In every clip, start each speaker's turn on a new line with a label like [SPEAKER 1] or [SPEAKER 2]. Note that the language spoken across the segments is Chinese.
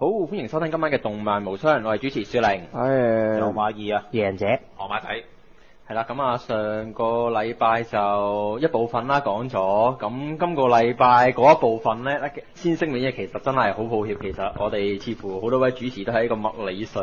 [SPEAKER 1] 好，歡迎收聽今晚嘅動漫無雙，我係主持雪玲。
[SPEAKER 2] 唉，
[SPEAKER 3] 有馬二啊，
[SPEAKER 2] 贏者。
[SPEAKER 3] 河馬仔，
[SPEAKER 1] 係啦，咁啊，上個禮拜就一部分啦講咗，咁今個禮拜嗰一部分咧，先聲明嘅其實真係好抱歉，其實我哋似乎好多位主持都喺個物理上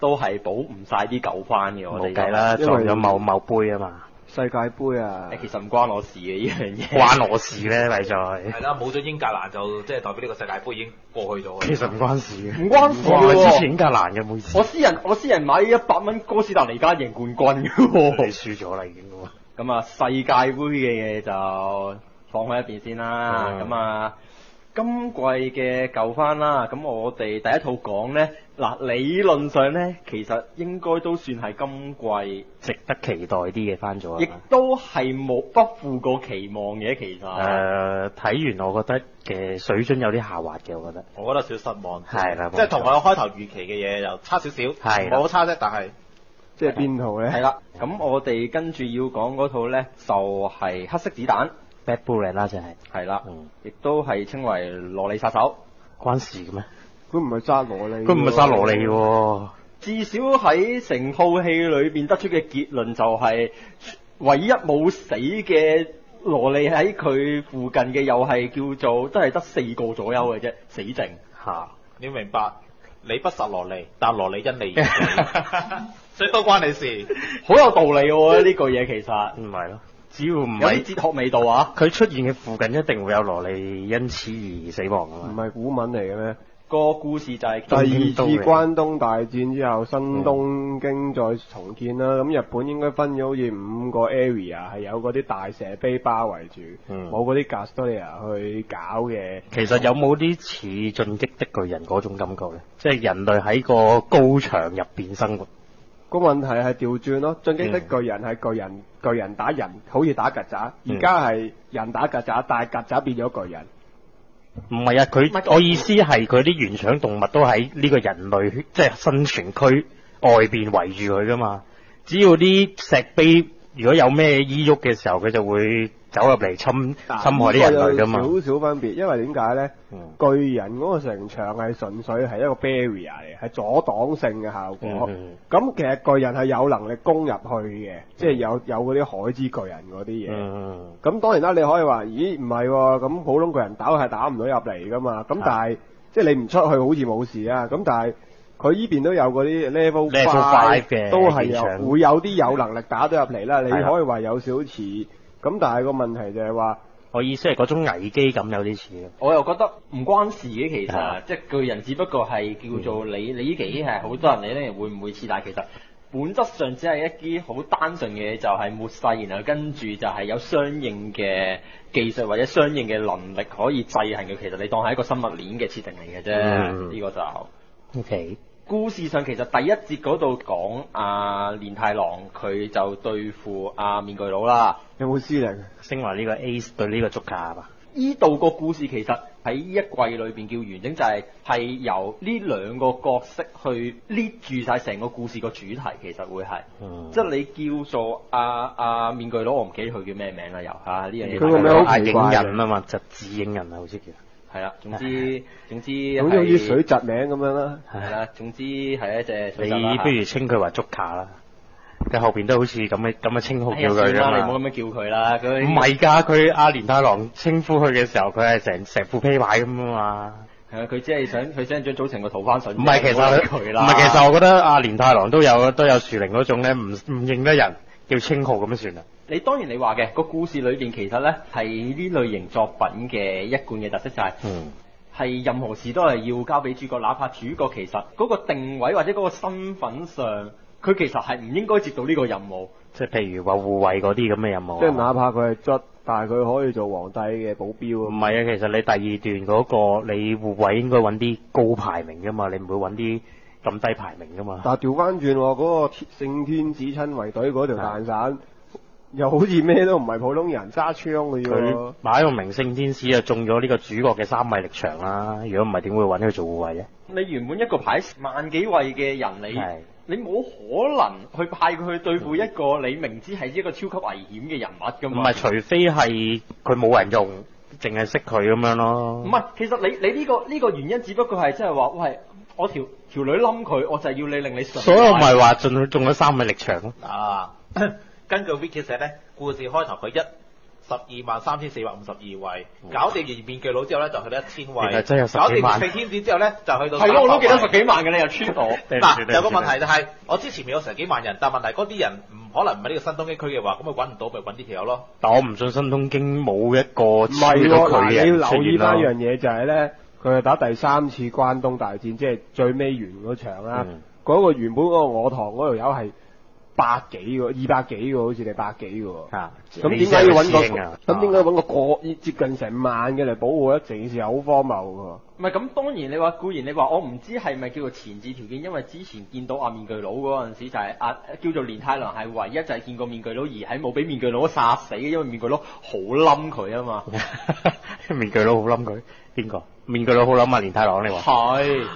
[SPEAKER 1] 都係補唔晒啲舊番嘅，我哋
[SPEAKER 2] 冇計啦，
[SPEAKER 4] 因為
[SPEAKER 2] 撞咗某某杯啊嘛，
[SPEAKER 4] 世界盃啊
[SPEAKER 1] 誒，其實唔關我事嘅呢樣嘢。
[SPEAKER 2] 關我事咧，咪就係，
[SPEAKER 3] 係啦，冇咗英格蘭就即係代表呢個世界盃已經過去咗。
[SPEAKER 2] 其實唔關事嘅，
[SPEAKER 1] 唔關事
[SPEAKER 2] 我
[SPEAKER 1] 嘅喎
[SPEAKER 2] 係支持英格蘭嘅，每次
[SPEAKER 1] 我私人我私人買一百蚊哥斯達黎加贏冠軍嘅喎
[SPEAKER 2] 你。輸咗啦已經喎，
[SPEAKER 1] 咁啊，世界盃嘅嘢就放喺一邊先啦。
[SPEAKER 2] 嗯
[SPEAKER 1] 咁啊、今季嘅舊番啦，咁我哋第一套講呢，嗱理論上呢，其實應該都算係今季，
[SPEAKER 2] 值得期待啲嘅翻咗
[SPEAKER 1] 亦。都係冇不負過期望嘅。其實，
[SPEAKER 2] 誒睇完我覺得嘅水準有啲下滑嘅，我覺得
[SPEAKER 3] 我覺得少失望。
[SPEAKER 2] 係啦，
[SPEAKER 3] 即係同我開頭預期嘅嘢又差少少，
[SPEAKER 2] 係啦
[SPEAKER 3] 冇好差啫，但係
[SPEAKER 4] 即係邊套咧？
[SPEAKER 1] 係啦。咁我哋跟住要講嗰套呢，就係、黑色子彈，
[SPEAKER 2] Bad Bullet 啦，就係
[SPEAKER 1] 係啦，
[SPEAKER 2] 嗯
[SPEAKER 1] 亦都係稱為羅莉殺手。
[SPEAKER 2] 關事嘅咩？
[SPEAKER 4] 佢唔係揸羅莉，
[SPEAKER 2] 佢唔係殺羅莉喎，
[SPEAKER 1] 至少喺成套戲裏邊得出嘅結論就係、唯一冇死嘅羅莉喺佢附近嘅又係叫做都係得四個左右嘅啫，死剩。
[SPEAKER 2] 嚇
[SPEAKER 3] 你要明白，你不殺羅莉，但羅莉因你而死，所以都關你事。
[SPEAKER 1] 好有道理喎！呢句嘢其實
[SPEAKER 2] 唔係咯，只要唔係
[SPEAKER 1] 哲學味道啊！
[SPEAKER 2] 佢出現嘅附近一定會有羅莉因此而死亡噶嘛。
[SPEAKER 4] 唔係古文嚟嘅咩？
[SPEAKER 1] 個故事就係
[SPEAKER 4] 第二次關東大戰之後，新東京再重建啦。咁、日本應該分咗好似五個 area，係有嗰啲大石碑包圍住，
[SPEAKER 2] 嗯
[SPEAKER 4] 冇嗰啲 Gastoria 去搞嘅。
[SPEAKER 2] 其實有冇啲似進擊的巨人嗰種感覺咧？即係人類喺個高牆入邊生活。
[SPEAKER 4] 個問題係調轉咯，進擊的
[SPEAKER 2] 嗯
[SPEAKER 4] 巨人係巨人，巨人打人，好似打曱甴。
[SPEAKER 2] 嗯
[SPEAKER 4] 而家係人打曱甴，但係曱甴變咗巨人。
[SPEAKER 2] 唔係啊，佢我意思係佢啲原想動物都喺呢個人類即係生存區外邊圍住佢噶嘛。只要啲石碑如果有咩依喐嘅時候，佢就會走入嚟侵侵害啲人類噶嘛。
[SPEAKER 4] 少少分別，因為點解咧？
[SPEAKER 2] 嗯
[SPEAKER 4] 巨人嗰個城牆係純粹係一個 barrier 嚟，係阻擋性嘅效果。咁、其實巨人係有能力攻入去嘅，即係有有嗰啲海之巨人嗰啲嘢。
[SPEAKER 2] 嗯
[SPEAKER 4] 咁、當然啦，你可以話：咦，唔係喎，咁普通巨人打係打唔到入嚟噶嘛。咁但係即係你唔出去好似冇事啊。咁但係佢依邊都有嗰啲 level five
[SPEAKER 2] 嘅
[SPEAKER 4] 都係有會有啲有能力打到入嚟啦。你可以話有少少似，咁但係個問題就係話。
[SPEAKER 2] 我意思係嗰種危機感有啲似。
[SPEAKER 1] 我又覺得唔關事嘅，其實、即係巨人只不過係叫做你、你呢期係好多人你咧會唔會似，但係其實本質上只係一啲好單純嘅嘢，就係末世，然後跟住就係有相應嘅技術或者相應嘅能力可以制衡嘅。其實你當係一個生物鏈嘅設定嚟嘅啫，呢、
[SPEAKER 2] 嗯
[SPEAKER 1] 個就。
[SPEAKER 2] O K，
[SPEAKER 1] 故事上其實第一節嗰度講阿連太郎佢就對付阿、面具佬啦。
[SPEAKER 4] 有冇司令？
[SPEAKER 2] 升華呢個 Ace 對呢個足卡啊嘛。
[SPEAKER 1] 依度個故事其實喺呢一季裏邊叫完整，就係、係由呢兩個角色去 lead 住晒成個故事個主題，其實會係，
[SPEAKER 2] 嗯
[SPEAKER 1] 即係你叫做阿阿、面具佬，我唔記得佢叫咩名啦，又嚇呢樣嘢。
[SPEAKER 4] 佢個名好
[SPEAKER 2] 係影
[SPEAKER 4] 奇怪嘅
[SPEAKER 2] 人啊嘛，就自影人啊，好似叫。
[SPEAKER 1] 係啦，總之總之
[SPEAKER 4] 好似
[SPEAKER 1] 係
[SPEAKER 4] 水蛭名咁樣啦。
[SPEAKER 1] 係啦，總之係一隻水蛭
[SPEAKER 2] 你不如稱佢為竹卡啦，佢後邊都好似咁嘅咁嘅稱號
[SPEAKER 1] 哎呀
[SPEAKER 2] 叫佢
[SPEAKER 1] 算啦，你唔。好咁樣叫佢啦，佢
[SPEAKER 2] 唔係㗎，佢阿連太郎稱呼佢嘅時候，佢係成成副披牌咁啊嘛。
[SPEAKER 1] 係啊，佢只係想佢想將組成個逃番筍啫。
[SPEAKER 2] 唔係，其實
[SPEAKER 1] 唔好理
[SPEAKER 2] 佢
[SPEAKER 1] 啦。
[SPEAKER 2] 係，其實我覺得阿連太郎都有都有樹靈嗰種咧，唔唔認得人叫稱號咁樣算啦。
[SPEAKER 1] 你當然你話嘅個故事裏邊其實咧係呢類型作品嘅一貫嘅特色就係、
[SPEAKER 2] 嗯。
[SPEAKER 1] 係任何事都係要交俾主角，哪怕主角其實嗰個定位或者嗰個身份上，佢其實係唔應該接到呢個任務。
[SPEAKER 2] 即係譬如話護衛嗰啲咁嘅任務啊。
[SPEAKER 4] 即係哪怕佢係卒，但係佢可以做皇帝嘅保鏢啊。
[SPEAKER 2] 唔係啊，其實你第二段嗰、個你護衛應該揾啲高排名噶嘛，你唔會揾啲咁低排名噶嘛。
[SPEAKER 4] 但係調翻轉喎，嗰、個天聖天子親衛隊嗰條蛋散，又好似咩都唔係普通人揸槍嘅
[SPEAKER 2] 佢
[SPEAKER 4] 喎。
[SPEAKER 2] 買個明星天使啊，中咗呢個主角嘅三米力場啦。如果唔係，點會揾佢做護衛咧？
[SPEAKER 1] 你原本一個排萬幾位嘅人，你你冇可能去派佢去對付一個你明知係一個超級危險嘅人物噶嘛？
[SPEAKER 2] 唔係，除非係佢冇人用，淨係識佢咁樣咯。
[SPEAKER 1] 唔係，其實你你呢、個呢、個原因只不過係即係話，喂，我條條女冧佢，我就係要你令你順。
[SPEAKER 2] 所以我咪話中中咗三米力場咯。
[SPEAKER 3] 啊，根據 Wiki 寫咧，故事開頭佢一十二萬三千四百五十二位，搞掂完面具佬之後咧，就去到一千位，
[SPEAKER 2] 真有十
[SPEAKER 3] 搞掂四天子之後咧，就去到
[SPEAKER 1] 係咯，我都記得十幾萬嘅，你又穿我。
[SPEAKER 3] 嗱，有個問題就係、我之前面有成幾萬人，但問題嗰啲人唔可能唔係呢個新東京區嘅話，咁咪揾唔到，咪揾啲條友咯。
[SPEAKER 2] 但我唔信新東京冇一個
[SPEAKER 4] 唔係喎，
[SPEAKER 2] 超到佢
[SPEAKER 4] 嗱你要留意翻一樣嘢就係咧，佢係打第三次關東大戰，即係最尾完嗰場啦。
[SPEAKER 2] 嗯。
[SPEAKER 4] 嗰、個原本嗰個我堂嗰條友係百幾個，二百幾個，好似你百幾個。
[SPEAKER 2] 啊，
[SPEAKER 4] 咁點解要揾
[SPEAKER 2] 師兄啊
[SPEAKER 4] 個？咁點解揾個過接近成萬嘅嚟保護咧？成件事好荒謬㗎。
[SPEAKER 1] 唔係咁，當然你話固然你話我唔知係咪叫做前置條件，因為之前見到阿面具佬嗰陣時就係、啊叫做連太郎係唯一就係見過面具佬而喺冇俾面具佬殺死嘅，因為面具佬好冧佢啊嘛。
[SPEAKER 2] 面具佬好冧佢，邊個？面具佬好冧啊，連太郎你話？
[SPEAKER 1] 係。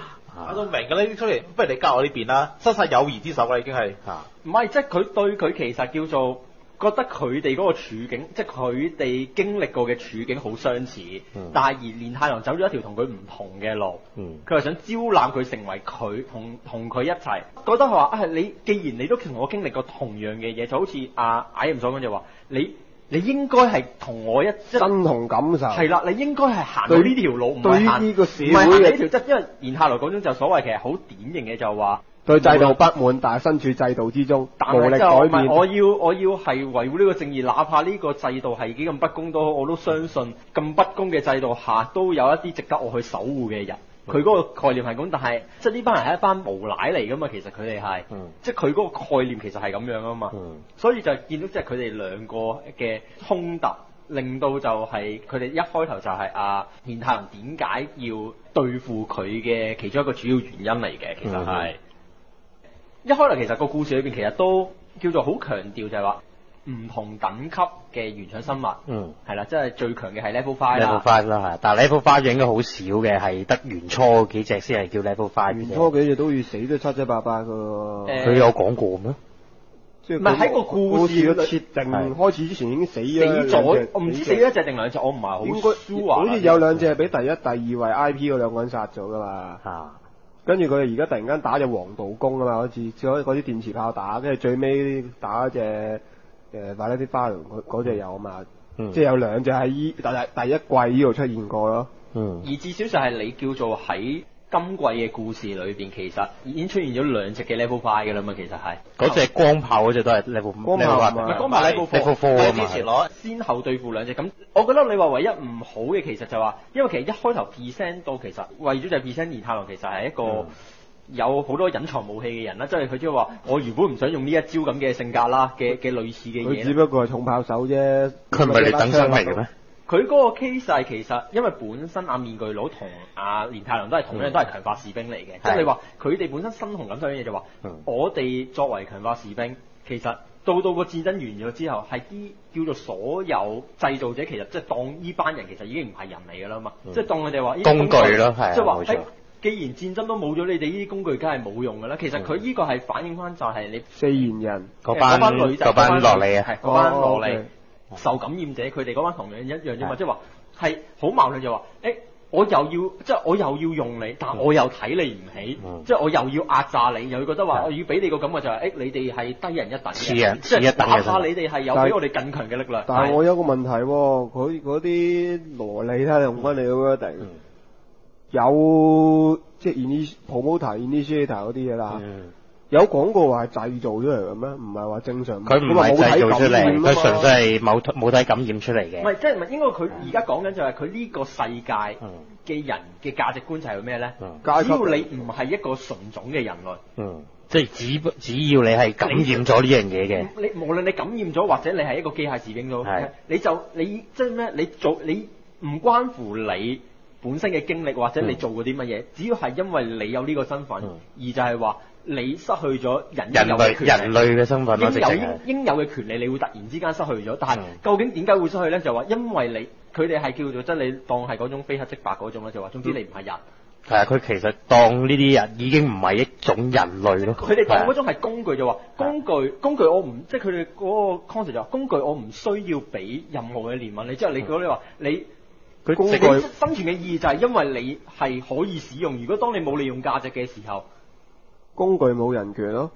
[SPEAKER 3] 我都明㗎呢啲出嚟，不如你教我呢邊啦，失晒友誼之手啦已經係。
[SPEAKER 2] 啊，
[SPEAKER 1] 唔係，即係佢對佢其實叫做覺得佢哋嗰個處境，即係佢哋經歷過嘅處境好相似，
[SPEAKER 2] 嗯
[SPEAKER 1] 但係而連太郎走咗一條同佢唔同嘅路，
[SPEAKER 2] 嗯
[SPEAKER 1] 佢係想招攬佢成為佢同同佢一齊，覺得佢話啊，你既然你都同我經歷過同樣嘅嘢，就好似阿矮人所講就話你。你應該係同我一
[SPEAKER 4] 身同感受。
[SPEAKER 1] 係啦，你應該係行到呢條路，唔
[SPEAKER 4] 對於
[SPEAKER 1] 係行
[SPEAKER 4] 呢個社
[SPEAKER 1] 呢條即因為連太郎嗰種就所謂其實好典型嘅就話。
[SPEAKER 4] 對制度不滿，但係身處制度之中，
[SPEAKER 1] 但
[SPEAKER 4] 無力改變。
[SPEAKER 1] 我要我要係維護呢個正義，哪怕呢個制度係幾咁不公都好，我都相信咁不公嘅制度下都有一啲值得我去守護嘅人。佢嗰個概念係咁，但係即係呢班人係一班無賴嚟噶嘛，其實佢哋係，
[SPEAKER 2] 嗯
[SPEAKER 1] 即係佢嗰個概念其實係咁樣啊嘛。
[SPEAKER 2] 嗯
[SPEAKER 1] 所以就見到即係佢哋兩個嘅衝突，令到就係佢哋一開頭就係阿面太郎點解要對付佢嘅其中一個主要原因嚟嘅，其實係。一開頭其實個故事裏邊其實都叫做好強調就係話唔同等級嘅原廠生物，
[SPEAKER 2] 嗯
[SPEAKER 1] 係啦，即係最強嘅係 level five，level。
[SPEAKER 2] five 啦，係，但係 level five 應該好少嘅，係得原初嗰幾隻先係叫 level five。
[SPEAKER 4] 原初幾隻都要死得七七八八㗎喎。
[SPEAKER 1] 誒
[SPEAKER 2] 佢有講過咩？
[SPEAKER 4] 即係
[SPEAKER 1] 唔係喺個故事
[SPEAKER 4] 嘅設定
[SPEAKER 2] 係
[SPEAKER 4] 開始之前已經死
[SPEAKER 1] 死
[SPEAKER 4] 咗兩隻
[SPEAKER 1] 咗，我唔知死咗一隻定兩隻，我唔係好
[SPEAKER 4] 好似有兩隻係俾第一、第二位 I P 嗰兩個人殺咗㗎嘛。
[SPEAKER 2] 啊，
[SPEAKER 4] 跟住佢哋而家突然間打隻黃道公啊嘛，好似嗰嗰啲電磁炮打，跟住最尾打隻誒快啲花龍嗰嗰隻有啊嘛，
[SPEAKER 2] 嗯。
[SPEAKER 4] 即係有兩隻喺依第第第一季呢度出現過咯。
[SPEAKER 2] 嗯。
[SPEAKER 1] 而至少就係你叫做喺今季嘅故事裏邊，其實已經出現咗兩隻嘅 level five 嘅啦嘛，其實係。
[SPEAKER 2] 嗰隻光炮嗰隻都係 level
[SPEAKER 4] 光炮
[SPEAKER 2] five
[SPEAKER 4] 係
[SPEAKER 1] 唔係光炮 level
[SPEAKER 2] 嘛。
[SPEAKER 3] 之前攞
[SPEAKER 1] 先後對付兩隻咁，我覺得你話唯一唔好嘅其實就話，因為其實一開頭 present 到其實為咗就係 present 二太郎其實係一個
[SPEAKER 2] 嗯
[SPEAKER 1] 有好多隱藏武器嘅人啦，即係佢即係話我原本唔想用呢一招咁嘅性格啦嘅嘅類似嘅
[SPEAKER 4] 佢只。不過係重炮手啫。
[SPEAKER 2] 佢唔係你等身嚟嘅咩？
[SPEAKER 1] 佢嗰個 case 係其實因為本身阿面具佬同阿連太郎都係同樣
[SPEAKER 2] 嗯
[SPEAKER 1] 都係強化士兵嚟嘅，即係
[SPEAKER 2] 係
[SPEAKER 1] 你話佢哋本身身同感受嘅嘢就話，
[SPEAKER 2] 嗯
[SPEAKER 1] 我哋作為強化士兵，其實到到個戰爭完咗之後，係啲叫做所有製造者其實即係當呢班人其實已經唔係人嚟㗎啦嘛，
[SPEAKER 2] 嗯
[SPEAKER 1] 即係當佢哋話
[SPEAKER 2] 工具咯係啊
[SPEAKER 1] 即係話
[SPEAKER 2] 冇錯
[SPEAKER 1] 誒既然戰爭都冇咗，你哋呢啲工具梗係冇用㗎啦。其實佢呢個係反映翻就係你
[SPEAKER 4] 四賢人，
[SPEAKER 2] 嗰班
[SPEAKER 1] 誒女仔
[SPEAKER 2] 嗰班落嚟啊。
[SPEAKER 1] 係嗰班
[SPEAKER 4] 哦
[SPEAKER 1] 落嚟。受感染者，佢哋嗰班同樣一樣啫嘛，即係話係好矛盾就話，誒我又要即係我又要用你，但我又睇你唔起，
[SPEAKER 2] 嗯。
[SPEAKER 1] 即係我又要壓榨你，又要覺得話我要俾你個感覺就係、誒你哋係低人一等
[SPEAKER 2] 次
[SPEAKER 1] 嘅，
[SPEAKER 2] 人
[SPEAKER 1] 即係
[SPEAKER 2] 次一等嘅
[SPEAKER 1] 哪怕你哋係有比我哋更強嘅力量，
[SPEAKER 4] 但係我有個問題喎，佢嗰啲羅莉睇下用翻你嘅 wording，
[SPEAKER 2] 嗯
[SPEAKER 4] 有即係 ini promoter、initiator 嗰啲嘢啦，
[SPEAKER 2] 嗯
[SPEAKER 4] 有廣告話係製造出嚟嘅咩？唔係話正常。
[SPEAKER 2] 佢唔係製造出嚟，佢純粹係冇冇體感染出嚟嘅。
[SPEAKER 1] 唔係即係唔係應該佢而家講緊就係佢呢個世界
[SPEAKER 2] 嗯
[SPEAKER 1] 嘅人嘅價值觀就係咩咧？
[SPEAKER 2] 嗯
[SPEAKER 1] 只要你唔係一個純種嘅人類。
[SPEAKER 2] 嗯，即係只不只要你係感染咗呢樣嘢嘅，
[SPEAKER 1] 你無論你感染咗或者你係一個機械士兵都好，你就你即係咩？你做你唔關乎你本身嘅經歷或者你做過啲乜嘢，只要係因為你有呢個身份，
[SPEAKER 2] 嗯
[SPEAKER 1] 而就係話你失去咗人
[SPEAKER 2] 人類人類嘅身份咯，
[SPEAKER 1] 應有應應有嘅權利，你會突然之間失去咗。但係
[SPEAKER 2] 嗯
[SPEAKER 1] 究竟點解會失去咧？就話因為你佢哋係叫做即係你當係嗰種非黑即白嗰種咧，就話總之你唔係人。
[SPEAKER 2] 係啊，佢其實當呢啲人已經唔係一種人類咯。
[SPEAKER 1] 佢哋當嗰種係工具就話工具工具我唔即係佢哋嗰個 concept 就話工具我唔需要俾任何嘅憐憫你，即係你如果你話你
[SPEAKER 2] 佢直
[SPEAKER 4] 工具
[SPEAKER 1] 生存嘅意義就係因為你係可以使用，如果當你冇利用價值嘅時候，
[SPEAKER 4] 工具冇人權咯。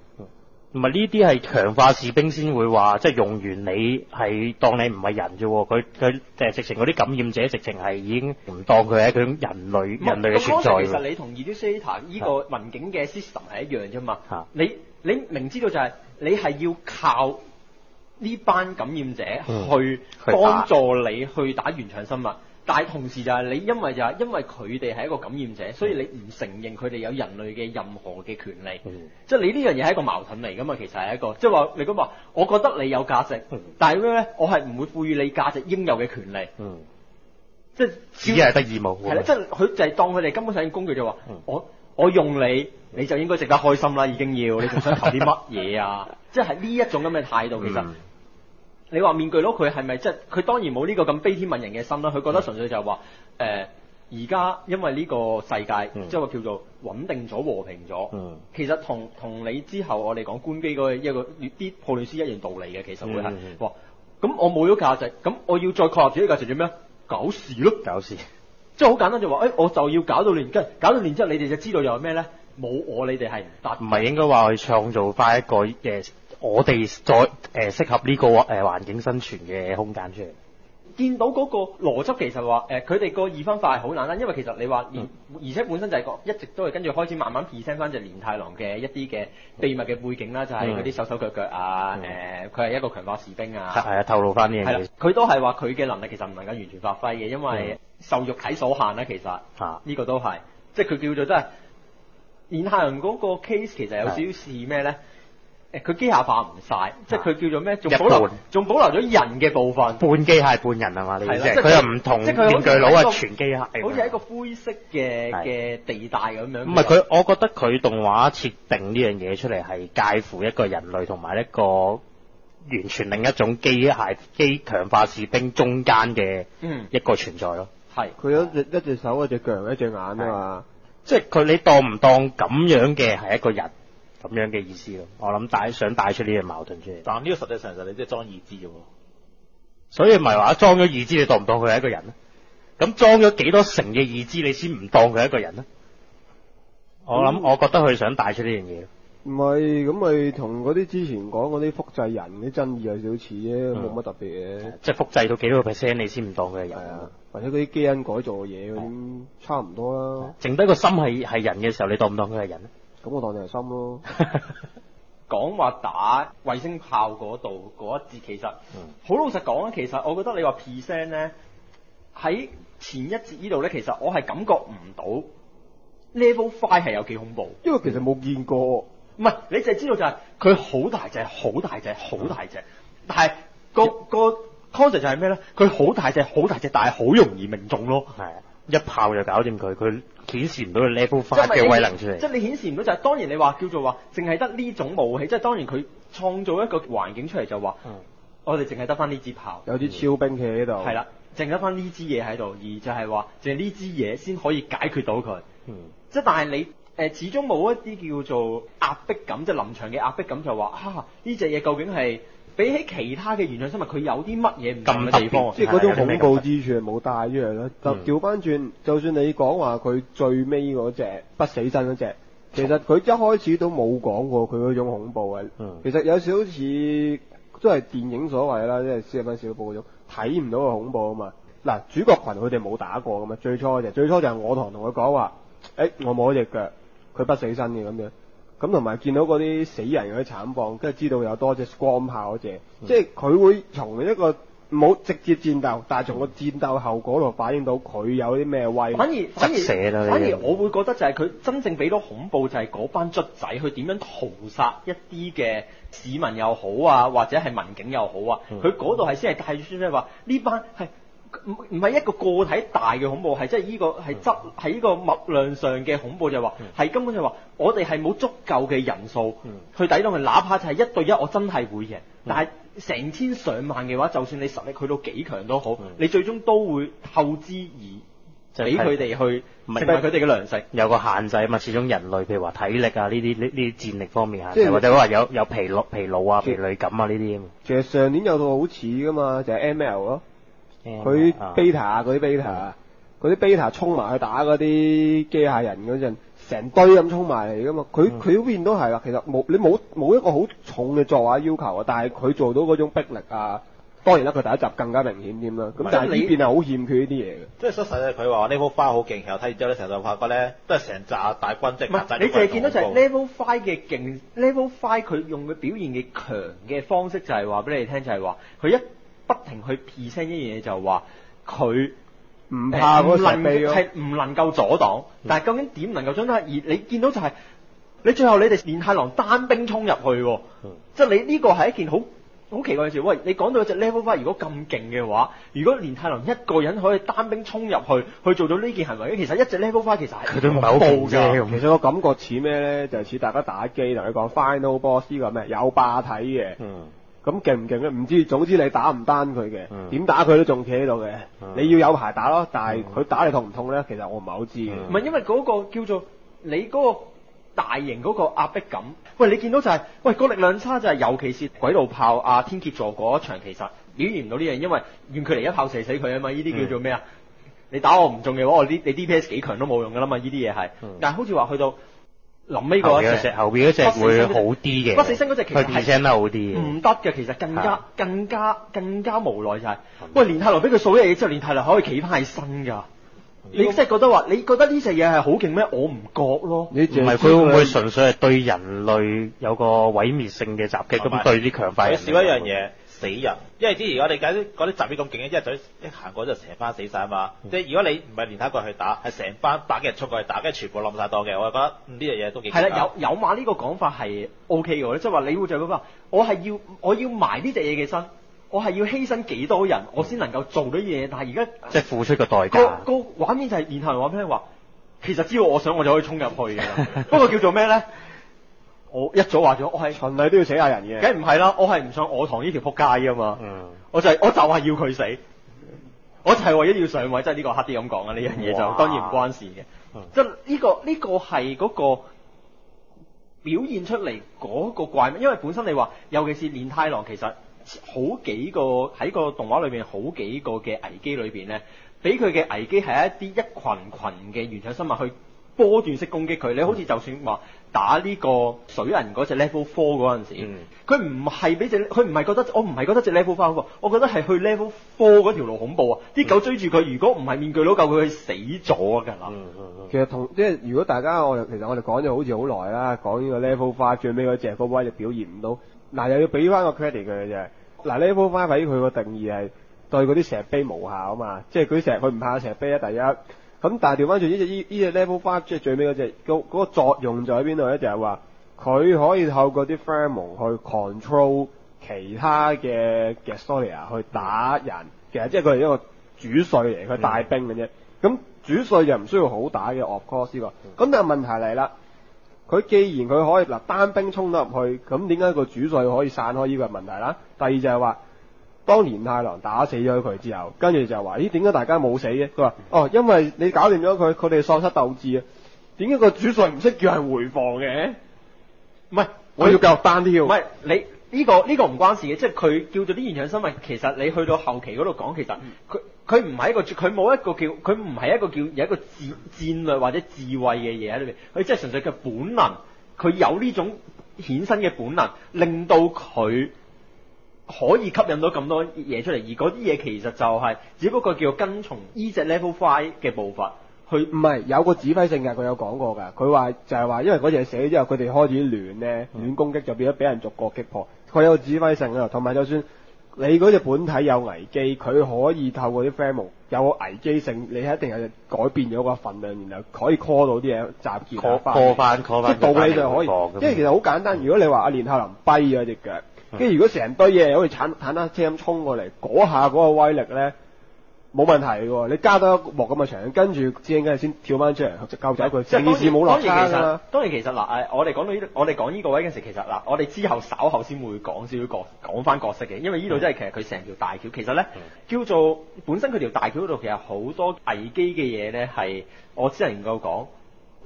[SPEAKER 2] 唔係呢啲係強化士兵先會話，即係用完你係當你唔係人啫喎。佢佢誒直情嗰啲感染者直情係已經唔當佢係一種人類人類嘅存在
[SPEAKER 1] 咁其實。你同 Educator 呢個民警嘅 system 係一樣啫嘛
[SPEAKER 2] 嚇。
[SPEAKER 1] 你你明知道就係你係要靠呢班感染者
[SPEAKER 2] 嗯
[SPEAKER 1] 去幫助你去打原廠生物。但係同時就係你因為就係因為佢哋係一個感染者，所以你唔承認佢哋有人類嘅任何嘅權利。
[SPEAKER 2] 嗯
[SPEAKER 1] 即係你呢樣嘢係一個矛盾嚟噶嘛，其實係一個，即係話你咁話，我覺得你有價值，
[SPEAKER 2] 嗯
[SPEAKER 1] 但係咩咧？我係唔會賦予你價值應有嘅權利，
[SPEAKER 2] 嗯，
[SPEAKER 1] 即係
[SPEAKER 2] 只係得義務。
[SPEAKER 1] 係啦，即係佢就係當佢哋根本上工具就話，
[SPEAKER 2] 嗯
[SPEAKER 1] 我我用你，你就應該值得開心啦，已經要，你仲想求啲乜嘢啊？即係呢一種咁嘅態度，其實。
[SPEAKER 2] 嗯
[SPEAKER 1] 你話面具佬佢係咪即係佢當然冇呢個咁悲天憫人嘅心啦？佢覺得純粹就係話誒，而家因為呢個世界、
[SPEAKER 2] 嗯
[SPEAKER 1] 即係話叫做穩定咗、和平咗。
[SPEAKER 2] 嗯
[SPEAKER 1] 其實同同你之後我哋講官機嗰個一個啲破亂師一樣道理嘅，其實會係話咁我冇咗價值，咁我要再確立自己價值做咩？搞事咯！
[SPEAKER 2] 搞事。
[SPEAKER 1] 即係好簡單就話，誒、我就要搞到亂，跟搞到亂之後，你哋就知道又係咩咧？冇我你哋係唔得。
[SPEAKER 2] 唔係應該話去創造翻一個誒、我哋再誒、適合呢個誒、環境生存嘅空間出嚟。
[SPEAKER 1] 見到嗰個邏輯其實話誒，佢哋個二分法係好簡單，因為其實你話連，而且本身就係個一直都係跟住開始慢慢 present 翻就連太郎嘅一啲嘅秘密嘅背景啦，就係嗰啲手手腳腳啊，誒佢係一個強化士兵啊，
[SPEAKER 2] 係啊，透露翻呢樣
[SPEAKER 1] 係啦
[SPEAKER 2] 嘢。，
[SPEAKER 1] 佢都係話佢嘅能力其實唔能夠完全發揮嘅，因為
[SPEAKER 2] 嗯。
[SPEAKER 1] 受肉體所限啦，其實。
[SPEAKER 2] 嚇。
[SPEAKER 1] 呢個都係，即係佢叫做真係連太郎嗰個 case 其實有少少似咩咧？誒，佢機械化唔晒，即係佢叫做咩？仲保留仲保留咗人嘅部分。
[SPEAKER 2] 半機械半人係嘛？你意思佢又唔同面具佬係全機械。
[SPEAKER 1] 好似係一個灰色嘅嘅地帶咁樣。
[SPEAKER 2] 唔係佢，我覺得佢動畫設定呢樣嘢出嚟係介乎一個人類同埋一個完全另一種機械機強化士兵中間嘅
[SPEAKER 1] 嗯
[SPEAKER 2] 一個存在咯。
[SPEAKER 1] 係
[SPEAKER 4] 佢有一隻一隻手、一隻腳、一隻眼啊嘛。
[SPEAKER 2] 即係佢你當唔當咁樣嘅係一個人咁樣嘅意思咯？我諗帶想帶出呢樣矛盾出嚟，
[SPEAKER 3] 但呢個實際上就你即係裝二支啫喎。
[SPEAKER 2] 所以唔係話裝咗二支你當唔當佢係一個人咧？咁裝咗幾多成嘅二支你先唔當佢係一個人咧？我諗、
[SPEAKER 4] 嗯
[SPEAKER 2] 我覺得佢想帶出呢樣嘢。
[SPEAKER 4] 唔係，咁咪同嗰啲之前講嗰啲複製人啲爭議有少少似啫，
[SPEAKER 2] 嗯
[SPEAKER 4] 冇乜特別嘅。
[SPEAKER 2] 即係複製到幾多個 percent 你先唔當佢係人
[SPEAKER 4] 啊，或者嗰啲基因改造嘅嘢嗰啲差唔多啦。
[SPEAKER 2] 剩低個心係係人嘅時候，你當唔當佢係人咧？
[SPEAKER 4] 咁我當你係心咯。
[SPEAKER 1] 講話打衛星炮嗰度嗰一節，其實好、
[SPEAKER 2] 嗯
[SPEAKER 1] 老實講啊，其實我覺得你話 present 咧喺前一節呢度咧，其實我係感覺唔到 level five 係有幾恐怖。
[SPEAKER 4] 因為其實冇見過，
[SPEAKER 1] 唔係，你就係知道就係佢好大隻，好大隻，好大隻，但係個個 concept 就係咩咧？佢好大隻，好大隻，但係好容易命中咯。
[SPEAKER 2] 係啊一炮就搞掂佢，佢顯示唔到佢 level
[SPEAKER 1] 即
[SPEAKER 2] five 嘅威能出嚟。
[SPEAKER 1] 即係你顯示唔到就係、當然你話叫做話，淨係得呢種武器，即係當然佢創造一個環境出嚟就話，
[SPEAKER 2] 嗯
[SPEAKER 1] 我哋淨係得翻呢支炮，
[SPEAKER 4] 有啲超兵器喺度。
[SPEAKER 1] 係啦、淨係得翻呢支嘢喺度，而就係話，淨係呢支嘢先可以解決到佢。
[SPEAKER 2] 嗯
[SPEAKER 1] 即係但係你誒、呃始終冇一啲叫做壓迫感，即係臨場嘅壓迫感，就話啊呢只嘢究竟係比起其他嘅原創生物，佢有啲乜嘢唔同嘅地方？
[SPEAKER 4] 即係嗰種恐怖之處係冇帶出嚟咯。就
[SPEAKER 2] 嗯
[SPEAKER 4] 調翻轉，就算你講話佢最尾嗰只不死身嗰只，其實佢一開始都冇講過佢嗰種恐怖嘅。
[SPEAKER 2] 嗯
[SPEAKER 4] 其實有少少似都係電影所謂啦，即係斯芬小布嗰種睇唔到個恐怖啊嘛。嗱，主角群佢哋冇打過噶嘛，最初嗰隻，最初就係我堂同佢講話，誒、我冇咗隻腳，佢不死身嘅咁樣。咁同埋見到嗰啲死人嗰啲慘況，跟住知道有多隻光炮嗰隻，即係佢會從一個冇直接戰鬥，但係從個戰鬥後果度反映到佢有啲咩威。
[SPEAKER 1] 反而反而反而我會覺得就係佢真正俾到恐怖就係嗰班卒仔，佢點樣屠殺一啲嘅市民又好啊，或者係民警又好啊，
[SPEAKER 2] 嗯
[SPEAKER 1] 佢嗰度係先係帶出出話呢班係。唔唔係一個個體大嘅恐怖，係即係呢個係質係呢個物量上嘅恐怖，就係話係根本就係話我哋係冇足夠嘅人數
[SPEAKER 2] 嗯
[SPEAKER 1] 去抵擋佢，哪怕就係一對一，我真係會贏。但係成千上萬嘅話，就算你實力去到幾強都好，
[SPEAKER 2] 嗯
[SPEAKER 1] 你最終都會透支而
[SPEAKER 2] 就
[SPEAKER 1] 俾佢哋去
[SPEAKER 2] 唔係
[SPEAKER 1] 成為佢哋嘅糧食。
[SPEAKER 2] 有個限制啊嘛，始終人類譬如話體力啊呢啲呢呢啲戰力方面限制，
[SPEAKER 4] 即係
[SPEAKER 2] 或者話有有疲勞疲勞啊疲累感啊呢啲啊嘛。
[SPEAKER 4] 其實上年有套好似噶嘛，就係、M L 咯，佢
[SPEAKER 2] 啊
[SPEAKER 4] beta 嗰啲 beta，嗰啲 beta 衝埋去打嗰啲機械人嗰陣，成堆咁衝埋嚟噶嘛。佢
[SPEAKER 2] 嗯
[SPEAKER 4] 佢嗰邊都係啦，其實冇你冇冇一個好重嘅作畫要求啊，但係佢做到嗰種逼力啊。當然啦，佢第一集更加明顯添啦。咁但係呢
[SPEAKER 1] 你
[SPEAKER 4] 邊係好欠缺呢啲嘢嘅。
[SPEAKER 3] 即係實實咧，佢話 level five 好勁，然後睇完之後咧，成日就發覺咧，都係成扎大軍即
[SPEAKER 1] 唔係，你淨係見到就係 level five 嘅勁，level five 佢用嘅表現嘅強嘅方式就係話俾你聽，就係話佢一不停去 present 一樣嘢，就話佢
[SPEAKER 4] 唔怕嗰個
[SPEAKER 1] 誒唔能
[SPEAKER 4] 石碑咯。
[SPEAKER 1] 係唔能夠阻擋，但係究竟點能夠阻擋？而你見到就係、你最後你哋連太郎單兵衝入去喎，即係你呢個係一件好好奇怪嘅事。喂，你講到只 level five 如果咁勁嘅話，如果連太郎一個人可以單兵衝入去去做到呢件行為，其實一隻 level five 其實係
[SPEAKER 2] 佢都唔係好
[SPEAKER 1] 恐
[SPEAKER 2] 勁
[SPEAKER 1] 怖㗎
[SPEAKER 2] 啫。
[SPEAKER 4] 其實個感覺似咩咧？就似大家打機同你講 Final Boss 呢個咩有霸體嘅，
[SPEAKER 2] 嗯，
[SPEAKER 4] 咁勁唔勁咧？唔知，總之你打唔單佢嘅，
[SPEAKER 2] 嗯
[SPEAKER 4] 點打佢都仲企喺度嘅。
[SPEAKER 2] 嗯
[SPEAKER 4] 你要有排打咯，但係佢打你痛唔痛咧？其實我唔係好知嘅。
[SPEAKER 2] 嗯
[SPEAKER 1] 唔係因為嗰個叫做你嗰個大型嗰個壓迫感，喂你見到就係、喂個力量差就係、尤其是鬼路炮啊天蝎座嗰一場其實表現唔到呢樣，因為遠距離一炮射死佢啊嘛，呢啲叫做咩啊？你打我唔中嘅話，我呢你 DPS 幾強都冇用噶啦嘛，呢啲嘢係
[SPEAKER 2] 嗯。
[SPEAKER 1] 但係好似話去到臨尾嗰一隻
[SPEAKER 2] 後邊嗰隻，會好啲嘅，
[SPEAKER 1] 不死身嗰隻其實
[SPEAKER 2] 佢
[SPEAKER 1] 係
[SPEAKER 2] 好啲嘅。
[SPEAKER 1] 唔得嘅，其實更加更加更加無奈就係、喂連泰來俾佢掃咗嘢之後，連泰來可以企翻起身㗎。你真係覺得話，你覺得呢隻嘢係好勁咩？我唔覺咯。
[SPEAKER 4] 你
[SPEAKER 2] 唔係佢會唔會純粹係對人類有個毀滅性嘅襲擊，咁對啲強化
[SPEAKER 3] 少一樣嘢，死人。因為之前我哋解啲嗰啲襲擊咁勁嘅，一日就一行過就成班死晒啊嘛。即係如果你唔係連他過去打，係成班百幾人衝過去打，跟住全部冧晒檔嘅，我就覺得嗯呢樣嘢都幾
[SPEAKER 1] 係啦，有有馬呢個講法係 O K 嘅，即係話你會就咁話，我係要我要埋呢隻嘢嘅身，我係要犧牲幾多人，我先能夠做到呢嘢。但係而家
[SPEAKER 2] 即係付出個代
[SPEAKER 1] 個
[SPEAKER 2] 價。
[SPEAKER 1] 個畫面就係連頭人話俾你話，其實只要我想我就可以衝入去嘅啦。不過叫做咩咧？我一早話咗，我係
[SPEAKER 4] 循例都要死下人嘅。
[SPEAKER 1] 梗唔係啦，我係唔上我堂呢條撲街噶嘛。
[SPEAKER 2] 嗯，
[SPEAKER 1] 我就係、我就係要佢死，我就係為咗要上位，即係呢個黑啲咁講啊！呢樣嘢就
[SPEAKER 2] 哇
[SPEAKER 1] 當然唔關事嘅，
[SPEAKER 2] 嗯
[SPEAKER 1] 即係呢個呢、個係嗰個表現出嚟嗰個怪物，因為本身你話，尤其是連太郎其實好幾個喺個動畫裏邊好幾個嘅危機裏邊咧，俾佢嘅危機係一啲一群群嘅原始生物去波段式攻擊佢。你好似就算話打呢個水銀嗰只 level four 嗰陣時。
[SPEAKER 2] 嗯
[SPEAKER 1] 佢唔係俾只，佢唔係覺得，我唔係覺得只 level five 喎，我覺得係去 level four 嗰條路恐怖啊！啲狗追住佢，如果唔係面具佬救佢，佢死咗㗎啦。
[SPEAKER 4] 其實同即係如果大家我哋其實我哋講咗好似好耐啦，講呢個 level five 最尾嗰只嗰位就表現唔到，嗱又要俾翻個 credit 佢嘅啫。嗱 level five 喺佢個定義係對嗰啲石碑無效啊嘛，即係佢成日佢唔怕石碑啊第一。咁但係調翻轉呢只呢呢只 level five 即係最尾嗰只嗰嗰個作用就喺邊度咧？就係話佢可以透過啲 f r a m e 去 control 其他嘅嘅 story 去打人，其實即係佢係一個主帥嚟，佢帶兵嘅啫。咁、主帥就唔需要好打嘅 of course 呢、個。咁但係問題嚟啦，佢既然佢可以嗱單兵衝得入去，咁點解個主帥可以散開呢個問題啦？第二就係話，當連太郎打死咗佢之後，跟住就話：咦，點解大家冇死嘅？佢話：哦，因為你搞掂咗佢，佢哋喪失鬥志啊。點解個主帥唔識叫人回防嘅？
[SPEAKER 1] 唔係，
[SPEAKER 4] 我要繼續單挑。
[SPEAKER 1] 唔係你呢、個呢、個唔關事嘅，即係佢叫做啲現象生物。其實你去到後期嗰度講，其實佢佢唔係一個，佢冇一個叫，佢唔係一個叫有一個戰戰略或者智慧嘅嘢喺裏邊，佢即係純粹嘅本能，佢有呢種衍生嘅本能，令到佢。可以吸引到咁多嘢出嚟，而嗰啲嘢其實就係、只不過叫跟從呢只 level five 嘅步伐佢
[SPEAKER 4] 唔係有個指揮性嘅，佢有講過㗎。佢話就係話，因為嗰隻死咗之後，佢哋開始亂咧，亂攻擊就變咗俾人逐個擊破。佢有個指揮性啊，同埋就算你嗰隻本體有危機，佢可以透過啲 frame 有個危機性，你一定係改變咗個份量，然後可以 call 到啲嘢集結
[SPEAKER 2] call
[SPEAKER 4] 翻
[SPEAKER 2] call 翻 call 翻
[SPEAKER 4] 即係道理上可以因為其實好簡單。如果你話阿連孝林跛咗只腳，跟住如果成堆嘢好似鏟坦克車咁衝過嚟，嗰下嗰個威力咧冇問題嘅喎。你加多一幕咁嘅場，跟住志英梗係先跳翻出嚟救走佢，成件事冇落
[SPEAKER 1] 當然其實
[SPEAKER 4] 差㗎嘛。
[SPEAKER 1] 當然其實嗱誒，我哋講到呢度，我哋講呢個位嘅時，其實嗱，我哋之後稍後先會講少少角講翻角色嘅，因為呢度真係其實佢成條大橋，其實咧叫做本身佢條大橋嗰度其實好多危機嘅嘢咧係我只能夠講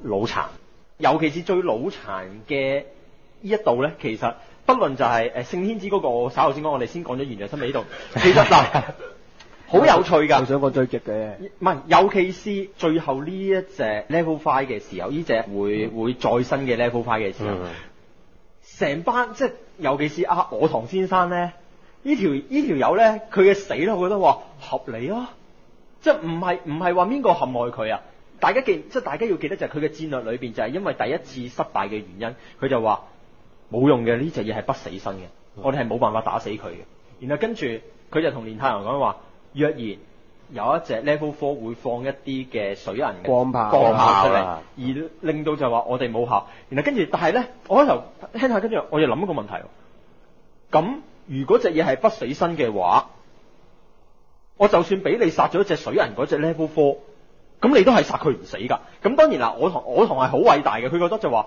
[SPEAKER 1] 腦殘，尤其是最腦殘嘅呢一度咧，其實不論就係誒聖天子嗰個，稍後先講，我哋先講咗原著新尾呢度，其實嗱。好有趣㗎
[SPEAKER 4] 我。想講追擊嘅，
[SPEAKER 1] 唔係，尤其是最後呢一隻 level five 嘅時候，呢只會會再新嘅 level five 嘅時候，
[SPEAKER 2] 嗯
[SPEAKER 1] 成、班即係尤其是阿我堂先生咧，呢條呢條友咧，佢嘅死咧，我覺得話合理啊，即係唔係唔係話邊個陷害佢啊？大家記即係大家要記得就係佢嘅戰略裏邊就係因為第一次失敗嘅原因，佢就話冇用嘅呢隻嘢係不死身嘅，我哋係冇辦法打死佢嘅。然後跟住佢就同連太郎講話，若然有一隻 level four 會放一啲嘅水銀嘅
[SPEAKER 4] 光炮
[SPEAKER 1] 光炮出嚟，
[SPEAKER 2] 啊
[SPEAKER 1] 而令到就話我哋冇效。然後跟住，但係咧，我開頭聽下，跟住我就諗一個問題喎。咁如果隻嘢係不死身嘅話，我就算俾你殺咗隻水銀嗰隻 level four，咁你都係殺佢唔死㗎。咁當然啦，我同我同係好偉大嘅，佢覺得就話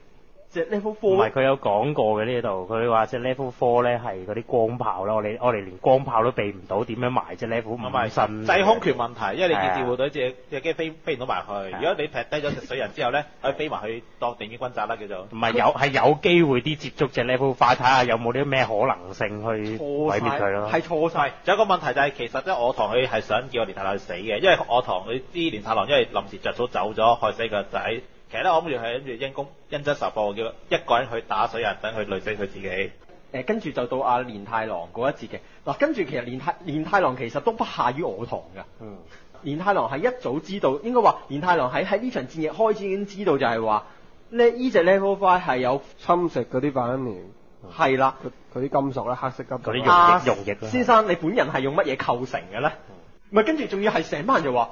[SPEAKER 1] 隻 level 唔 four 係佢
[SPEAKER 2] 有講過嘅呢度，佢話隻 level four 咧係嗰啲光炮啦，我哋我哋連光炮都避唔到，點樣埋隻 level
[SPEAKER 3] 唔係
[SPEAKER 2] 五身？
[SPEAKER 3] 制空權問題，因為你
[SPEAKER 2] 係啊
[SPEAKER 3] 件自護隊隻隻機飛飛唔到埋去。如果你劈低咗隻水人之後咧，可以飛埋去當定嘅軍宅啦，叫做。
[SPEAKER 2] 唔係有係有機會啲接觸隻 level five，睇下有冇啲咩可能性去毀滅佢咯。
[SPEAKER 1] 係錯
[SPEAKER 3] 係
[SPEAKER 1] 晒。，
[SPEAKER 3] 仲有一個問題就係、其實咧，我堂佢係想叫我連太郎去死嘅，因為我堂佢知連太郎因為臨時着草走咗，害死個仔。其實咧，我諗住係跟住因公因真受報，叫一個人去打水人，等佢累死佢自己。
[SPEAKER 1] 誒跟住就到阿連太郎嗰一節嘅嗱，跟住其實連太連太郎其實都不下於我堂㗎。
[SPEAKER 2] 嗯，
[SPEAKER 1] 連太郎係一早知道，應該話連太郎喺喺呢場戰役開始已經知道就係話呢呢隻 level five 係有
[SPEAKER 4] 侵蝕嗰啲反應，
[SPEAKER 1] 係啦。
[SPEAKER 4] 嗰啲金屬咧，黑色金屬
[SPEAKER 2] 嗰啲溶
[SPEAKER 1] 啊
[SPEAKER 2] 液溶液
[SPEAKER 1] 先生，你本人係用乜嘢構成嘅咧？唔係，跟住仲要係成班人就話，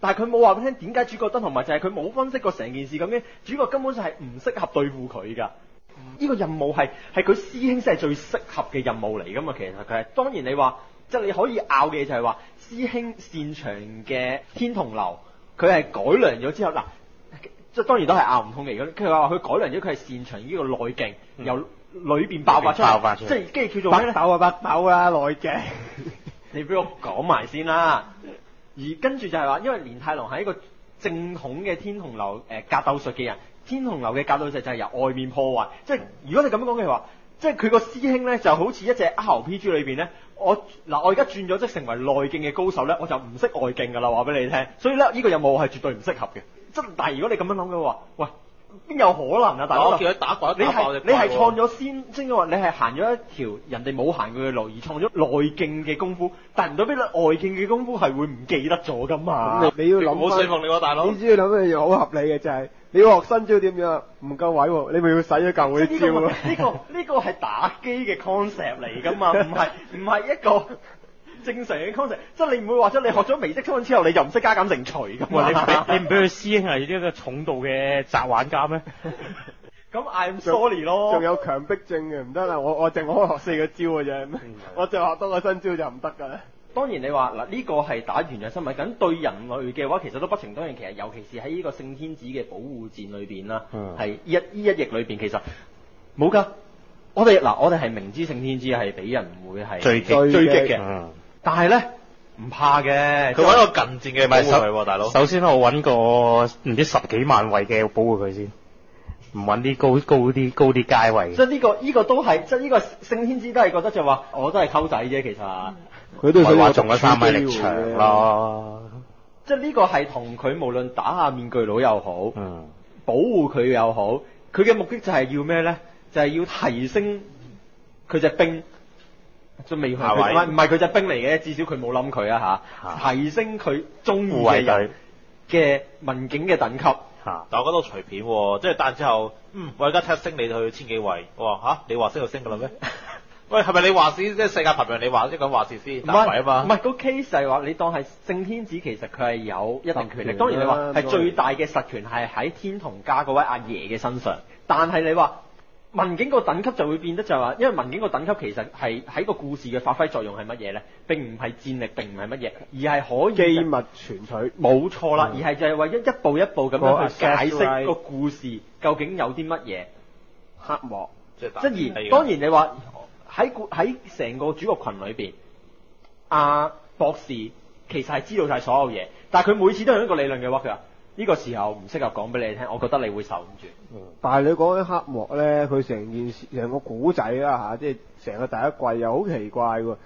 [SPEAKER 1] 但係佢冇話俾你聽點解主角得，同埋就係佢冇分析過成件事咁樣，主角根本就係唔適合對付佢㗎。呢個任務係係佢師兄先係最適合嘅任務嚟㗎嘛，其實佢係當然你話即係你可以拗嘅就係話師兄擅長嘅天同流，佢係改良咗之後嗱。即係當然都係拗唔通嘅。如果佢話佢改良咗，佢係擅長呢個內勁，由裏邊爆發出嚟，
[SPEAKER 2] 爆發出
[SPEAKER 1] 即係跟住叫做咩
[SPEAKER 4] 斗啊北斗啦，內鏡。
[SPEAKER 1] 你俾我講埋先啦。而跟住就係話，因為連太郎係一個正統嘅天虹流誒、格鬥術嘅人，天虹流嘅格鬥術就係由外面破壞。即係如果你咁樣講嘅話，即係佢個師兄咧就好似一隻 RPG 裏邊咧，我嗱我而家轉咗即成為內勁嘅高手咧，我就唔識外勁噶啦，話俾你聽。所以咧呢、個任務我係絕對唔適合嘅。即但係如果你咁樣諗嘅話，喂邊有可能啊，大佬？
[SPEAKER 3] 我叫佢打怪，
[SPEAKER 1] 你
[SPEAKER 3] 打爆隻
[SPEAKER 1] 係你係
[SPEAKER 3] 怪喎
[SPEAKER 1] 創咗先，即係話你係行咗一條人哋冇行過嘅路，而創咗內勁嘅功夫，但唔代表你外勁嘅功夫係會唔記得咗噶嘛？
[SPEAKER 4] 咁你你要諗
[SPEAKER 3] 冇說服你喎，大佬
[SPEAKER 4] 你。只要諗一樣嘢好合理嘅就係、你要學新招點樣？唔夠位喎，你咪要使咗舊嗰招咯。
[SPEAKER 1] 呢個呢個係打機嘅 concept 嚟噶嘛，唔係唔係一個正常嘅 concept，即係你唔會話咗你學咗微積分之後你就唔識加減乘除噶嘛？
[SPEAKER 2] 哇！你唔俾佢師兄係一個重度嘅宅玩家咩？
[SPEAKER 1] 咁 I'm sorry 咯，
[SPEAKER 4] 仲有強迫症嘅，唔得啦！我我淨可以學四個招嘅啫，我淨學多個新招就唔得㗎啦。
[SPEAKER 1] 當然你話嗱呢個係打完人生物，咁對人類嘅話，其實都不情當然。其實尤其是喺呢個聖天子嘅保護戰裏邊啦，
[SPEAKER 2] 嗯
[SPEAKER 1] 係呢一呢一役裏邊，其實冇㗎。我哋嗱，我哋係明知聖天子係俾人會係
[SPEAKER 2] 追
[SPEAKER 4] 擊
[SPEAKER 1] 追擊嘅，
[SPEAKER 2] 嗯，
[SPEAKER 1] 但係咧唔怕嘅。
[SPEAKER 3] 佢揾個近戰嘅保護
[SPEAKER 2] 唔係首
[SPEAKER 3] 佢喎，大佬。
[SPEAKER 2] 首先我揾個唔知十幾萬位嘅保護佢先，唔揾啲高高啲高啲階位
[SPEAKER 1] 即。係呢個呢、個都係，即係呢個聖天子都係覺得就話，我都係溝仔啫，其實。
[SPEAKER 4] 佢都
[SPEAKER 2] 佢話
[SPEAKER 4] 想有
[SPEAKER 2] 中咗三米力
[SPEAKER 4] 機會
[SPEAKER 2] 場
[SPEAKER 4] 嘅。
[SPEAKER 2] 咯，
[SPEAKER 1] 即係呢個係同佢無論打下面具佬又好，
[SPEAKER 2] 嗯，
[SPEAKER 1] 保護佢又好，佢嘅目的就係要咩咧？就係、要提升佢隻兵。仲未去，唔
[SPEAKER 3] 下位
[SPEAKER 1] 係唔係佢隻兵嚟嘅，至少佢冇冧佢啊嚇，提升佢中意嘅人嘅民警嘅等級。
[SPEAKER 2] 嚇，
[SPEAKER 3] 但我覺得好隨便喎，即係但之後，嗯，我而家踢升你去千幾位，我話吓，你話升就升㗎啦咩？喂，係咪你話事？即係世界排名你話即係咁話事先，
[SPEAKER 1] 唔
[SPEAKER 3] 係啊嘛。
[SPEAKER 1] 唔係個 case 就係話你當係聖天子，其實佢係有一定權力。當然你話
[SPEAKER 4] 啦
[SPEAKER 1] 係最大嘅實權係喺天同家嗰位阿爺嘅身上，但係你話民警個等級就會變得就係話，因為民警個等級其實係喺個故事嘅發揮作用係乜嘢咧？並唔係戰力，並唔係乜嘢，而係可以
[SPEAKER 4] 機密存取。
[SPEAKER 1] 冇錯啦，
[SPEAKER 4] 嗯
[SPEAKER 1] 而係就係為一一步一步咁
[SPEAKER 4] 個
[SPEAKER 1] 樣去解釋個故事究竟有啲乜嘢。
[SPEAKER 4] 黑幕，
[SPEAKER 3] 即係
[SPEAKER 1] 即而當然你話喺喺成個主角群裏邊，阿、博士其實係知道晒所有嘢，但係佢每次都用一個理論嘅話，佢話呢個時候唔適合講俾你聽，我覺得你會受唔住。
[SPEAKER 4] 但係你講緊黑幕咧，佢成件事成個古仔啦嚇，即係成個第一季又好奇怪喎。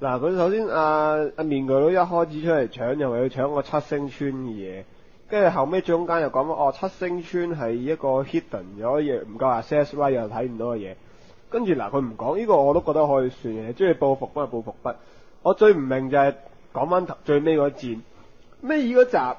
[SPEAKER 4] 嗱，佢首先阿阿面具佬一開始出嚟搶，又話要搶個七星村嘅嘢，跟住後尾中間又講哦七星村係一個 hidden 咗嘢，唔夠 access right 又睇唔到嘅嘢。跟住嗱，佢唔講呢個我都覺得可以算嘅，中意報復不就報復不。我最唔明就係講翻最尾嗰戰，尾二嗰集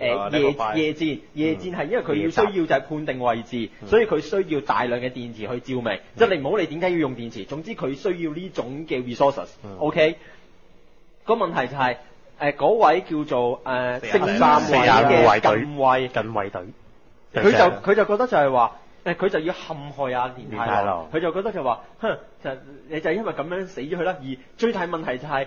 [SPEAKER 1] 誒、
[SPEAKER 3] 啊
[SPEAKER 1] 夜夜戰，夜戰係因為佢要需要就係判定位置，所以佢需要大量嘅電池去照明。即係你唔好理點解要用電池，總之佢需要呢種嘅 resources、
[SPEAKER 2] 嗯。
[SPEAKER 1] OK，個問題就係誒嗰位叫做誒
[SPEAKER 3] 四眼
[SPEAKER 1] 聖
[SPEAKER 4] 三
[SPEAKER 1] 嘅
[SPEAKER 2] 隊
[SPEAKER 1] 近衛。
[SPEAKER 2] 近衛隊，
[SPEAKER 1] 佢就佢就覺得就係話，誒佢就要陷害阿連太
[SPEAKER 2] 連太郎，
[SPEAKER 1] 佢就覺得就話，哼，就你就係因為咁樣死咗佢啦。而最大問題就係、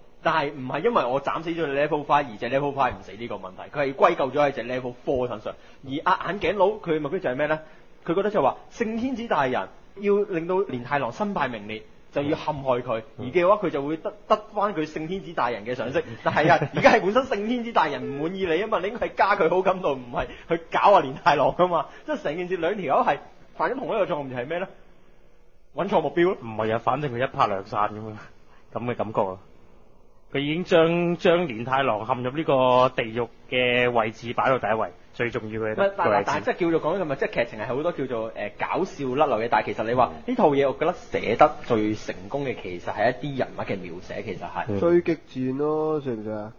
[SPEAKER 3] 但係
[SPEAKER 1] 唔係因為我斬死咗隻 level five 而隻 level five 唔死呢個問題，佢係歸咎咗喺隻 level four 身上。而阿眼鏡佬佢目標就係咩咧？佢覺得就話聖天子大人要令到連太郎身敗名裂。就要陷害佢，而嘅話佢就會得得翻佢聖天子大人嘅賞識。但係啊，而家係本身聖天子大人唔滿意你啊嘛，你應該係加佢好感度，唔係去搞阿連太郎噶嘛。即係成件事兩條友係犯咗同一個錯誤，就係咩咧？揾錯目標咯。
[SPEAKER 2] 唔係啊，反正佢一拍兩散咁嘛，咁嘅感覺啊。佢已經將將連太郎陷入呢個地獄嘅位置擺到第一位，最重要嘅
[SPEAKER 1] 唔係但。但但即係叫做講緊咁啊，即係劇情係好多叫做誒、呃搞笑甩漏嘅，但係其實你話呢套嘢，我覺得寫得最成功嘅其實係一啲人物嘅描寫，其實係。
[SPEAKER 2] 嗯
[SPEAKER 4] 追擊戰咯，算唔算啊？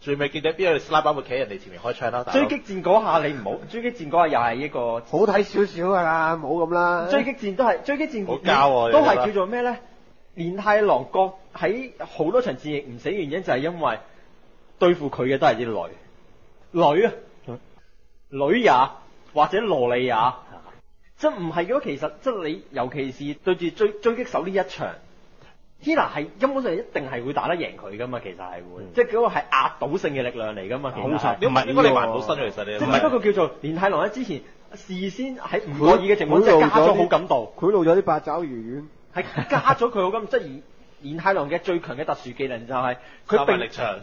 [SPEAKER 3] 最尾見到邊個 slap 會企喺人哋前面開槍啦？
[SPEAKER 1] 追擊戰嗰下你唔好，追擊戰嗰下又係一個
[SPEAKER 4] 好睇少少㗎啦，冇咁啦。
[SPEAKER 1] 追擊戰都係追擊戰
[SPEAKER 3] 好膠喎
[SPEAKER 1] 都係叫做咩咧？連太郎國喺好多場戰役唔死原因就係因為對付佢嘅都係啲女。女啊，女也或者萝莉也，即係唔係嘅話，其實即係你尤其是對住追追擊手呢一場。Tina 係根本上一定係會打得贏佢噶嘛，其實係會，即係嗰個係壓倒性嘅力量嚟噶嘛，其實係。
[SPEAKER 3] 點解應該你埋唔到身嘅其實你？
[SPEAKER 1] 即係只不過叫做連太郎喺，之前事先喺唔可以嘅情況之下加咗好感度，
[SPEAKER 4] 賄賂咗啲八爪魚丸。
[SPEAKER 1] 係加咗佢好金，即係連連太郎嘅最強嘅特殊技能就係佢
[SPEAKER 3] 力場。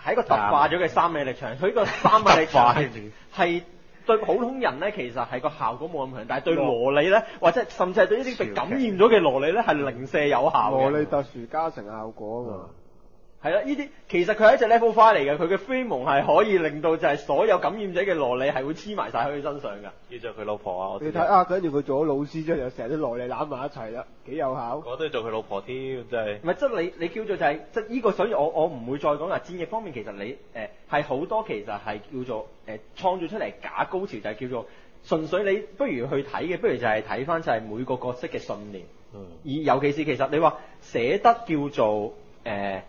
[SPEAKER 1] 係一個特化咗嘅三米力場，佢呢個 三米力場係係對普通人咧，其實係個效果冇咁強，但係對蘿莉咧，或者甚至係對呢啲被感染咗嘅萝莉咧，係零舍有效嘅。
[SPEAKER 4] 蘿莉特殊加成效果啊嘛。
[SPEAKER 1] 係啦，呢啲其實佢係一隻 level five 嚟嘅，佢嘅飛蒙係可以令到就係所有感染者嘅蘿莉係會黐埋晒喺佢身上㗎。
[SPEAKER 3] 要做佢老婆啊！我
[SPEAKER 4] 睇啊，跟住佢做咗老師之後，又成日啲蘿莉攬埋一齊啦，幾有效。
[SPEAKER 3] 我都要做佢老婆添，真係。
[SPEAKER 1] 唔係，即係你你叫做就係、即係呢個，所以我我唔會再講啦。戰役方面其實你誒係好多其實係叫做誒、呃、創造出嚟假高潮，就係叫做純粹你不如去睇嘅，不如就係睇翻就係每個角色嘅信念。
[SPEAKER 2] 嗯
[SPEAKER 1] 而尤其是其實你話寫得叫做誒、呃、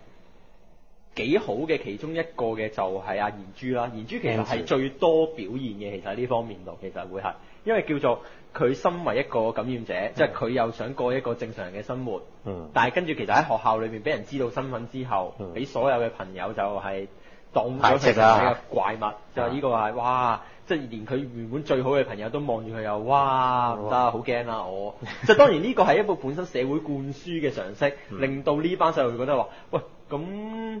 [SPEAKER 1] 幾好嘅其中一個嘅就係阿賢珠啦，賢珠其實係最多表現嘅，其實喺呢方面度其實會係，因為叫做佢身為一個感染者，即係佢又想過一個正常人嘅生活，
[SPEAKER 2] 嗯。
[SPEAKER 1] 但係跟住其實喺學校裏面俾人知道身份之後，
[SPEAKER 2] 嗯。
[SPEAKER 1] 俾、所有嘅朋友就係當咗佢
[SPEAKER 2] 排斥啊。
[SPEAKER 1] 成為一個怪物，就係呢個係哇！即係連佢原本最好嘅朋友都望住佢又哇唔得啊，好驚啦我！即係當然呢個係一部本身社會灌輸嘅常識，
[SPEAKER 2] 嗯。
[SPEAKER 1] 令到呢班細路覺得話：喂咁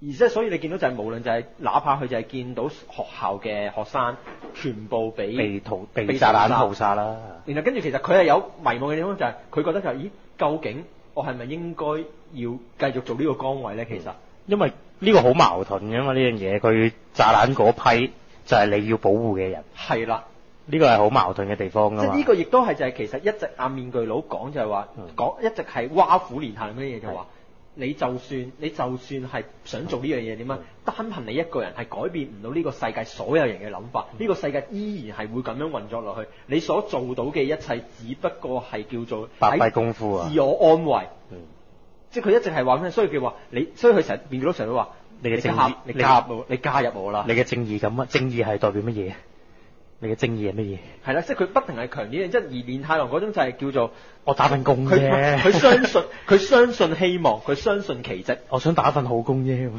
[SPEAKER 1] 而即係所以你見到就係無論就係、哪怕佢就係見到學校嘅學生全部俾
[SPEAKER 2] 被屠被
[SPEAKER 1] 被
[SPEAKER 2] 炸彈
[SPEAKER 1] 屠殺
[SPEAKER 2] 啦，
[SPEAKER 1] 然後跟住其實佢係有迷茫嘅地方，就係佢覺得就係、咦，究竟我係咪應該要繼續做呢個崗位呢？其實。
[SPEAKER 2] 因為呢個好矛盾嘅嘛呢樣嘢，佢炸彈嗰批就係你要保護嘅人，
[SPEAKER 1] 係啦，
[SPEAKER 2] 呢個係好矛盾嘅地方
[SPEAKER 1] 即呢個亦都係就係其實一直阿面具佬講就係話
[SPEAKER 2] 嗯。
[SPEAKER 1] 講一直係挖苦連下咁嘅嘢，就話你就算你就算係想做呢樣嘢點啊，單憑你一個人係改變唔到呢個世界所有人嘅諗法，呢個世界依然係會咁樣運作落去。你所做到嘅一切，只不過係叫做
[SPEAKER 2] 白費功夫啊
[SPEAKER 1] 自我安慰。
[SPEAKER 2] 嗯
[SPEAKER 1] 即係佢一直係話咩？所以佢話你，所以佢成日面具佬成日都話
[SPEAKER 2] 你嘅正義
[SPEAKER 1] 加你加入我，你加入我啦。
[SPEAKER 2] 你嘅正義感啊，正義係代表乜嘢？你嘅正義係乜嘢？
[SPEAKER 1] 係啦，即係佢不停係強調，即係而連太郎嗰種就係叫做
[SPEAKER 2] 我打份工
[SPEAKER 1] 佢
[SPEAKER 2] 啫，
[SPEAKER 1] 佢相信 佢相信希望，佢相信奇蹟，
[SPEAKER 2] 我想打份好工啫。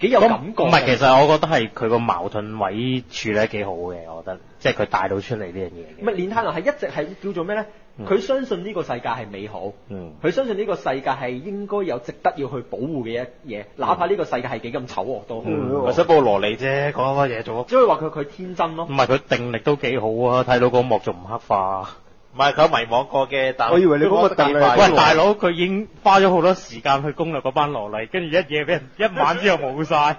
[SPEAKER 1] 幾有感覺。
[SPEAKER 2] 唔係，其實我覺得係佢個矛盾位處理得幾好嘅，我覺得，即係佢帶到出嚟呢樣嘢嘅。
[SPEAKER 1] 唔係連太郎係一直係叫做咩咧？
[SPEAKER 2] 嗯
[SPEAKER 1] 佢相信呢個世界係美好，
[SPEAKER 2] 嗯
[SPEAKER 1] 佢相信呢個世界係應該有值得要去保護嘅一嘢，哪怕呢個世界係幾咁醜惡都好。
[SPEAKER 4] 嗯
[SPEAKER 3] 我想報羅莉啫，講乜嘢做？
[SPEAKER 1] 只可以話佢佢天真咯
[SPEAKER 2] 唔。係佢定力都幾好啊，睇到嗰幕仲唔黑化。
[SPEAKER 3] 唔係佢有迷惘過嘅，但
[SPEAKER 4] 我以為你講個定力
[SPEAKER 2] 喂，大佬，佢已經花咗好多時間去攻略嗰班羅莉，跟住一夜俾人 一晚之後冇晒，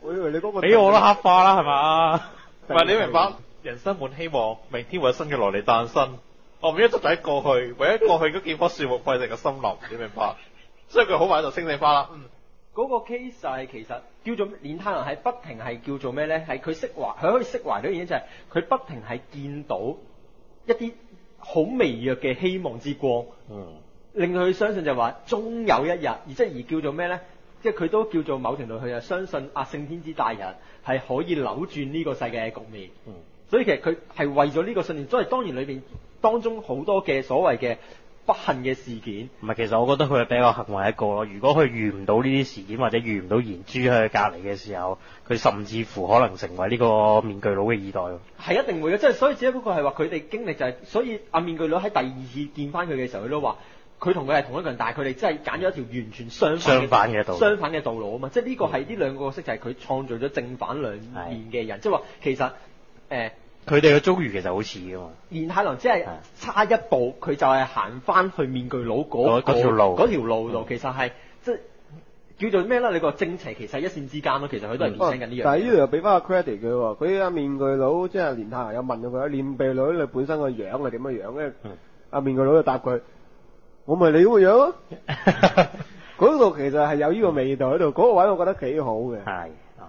[SPEAKER 4] 我以為你嗰個
[SPEAKER 2] 俾我都黑化啦，係嘛？
[SPEAKER 3] 唔係你明白？人生滿希望，明天會有新嘅羅莉誕生。我唔一直喺過去，唯一過去嗰幾棵樹木變成個森林，你明白？所以佢好快就升醒翻啦。嗯，
[SPEAKER 1] 嗰個 case 就係其實叫做連太郎係不停係叫做咩咧？係佢釋懷，佢可以釋懷到一樣嘢就係佢不停係見到一啲好微弱嘅希望之光，
[SPEAKER 2] 嗯，
[SPEAKER 1] 令佢相信就話終有一日，而即係而叫做咩咧？即係佢都叫做某程度佢就相信阿聖天之大人係可以扭轉呢個世界嘅局面。
[SPEAKER 2] 嗯
[SPEAKER 1] 所以其實佢係為咗呢個信念，所以當然裏邊當中好多嘅所謂嘅不幸嘅事件。
[SPEAKER 2] 唔係，其實我覺得佢係比較幸運一個咯。如果佢遇唔到呢啲事件，或者遇唔到賢珠喺佢隔離嘅時候，佢甚至乎可能成為呢個面具佬嘅二代喎。
[SPEAKER 1] 係一定會嘅，即係所以只不過係話佢哋經歷就係、所以阿面具佬喺第二次見翻佢嘅時候，佢都話佢同佢係同一個人，但係佢哋真係揀咗一條完全相反
[SPEAKER 2] 相反嘅道路
[SPEAKER 1] 相反嘅道路啊嘛！即係呢個係呢兩個角色就係佢創造咗正反兩面嘅人，即係話其實誒。呃
[SPEAKER 2] 佢哋嘅遭遇其實好似噶嘛。
[SPEAKER 1] 連太郎只係差一步，佢就係行翻去面具佬嗰
[SPEAKER 2] 嗰嗰條路
[SPEAKER 1] 嗰條路度，
[SPEAKER 2] 嗯
[SPEAKER 1] 其實係即係叫做咩啦？你個正邪其實係一線之間咯，其實佢都係
[SPEAKER 4] 哦
[SPEAKER 1] 衍生緊呢樣嘢。
[SPEAKER 4] 但係呢度又俾翻個 credit 佢喎，佢阿面具佬即係連太郎有問到佢，面具佬你本身個樣係點樣樣嘅？
[SPEAKER 2] 嗯
[SPEAKER 4] 阿面具佬就答佢：我咪你咁個樣咯。嗰度其實係有呢個味道喺度，嗰、個位我覺得幾好嘅。
[SPEAKER 2] 係。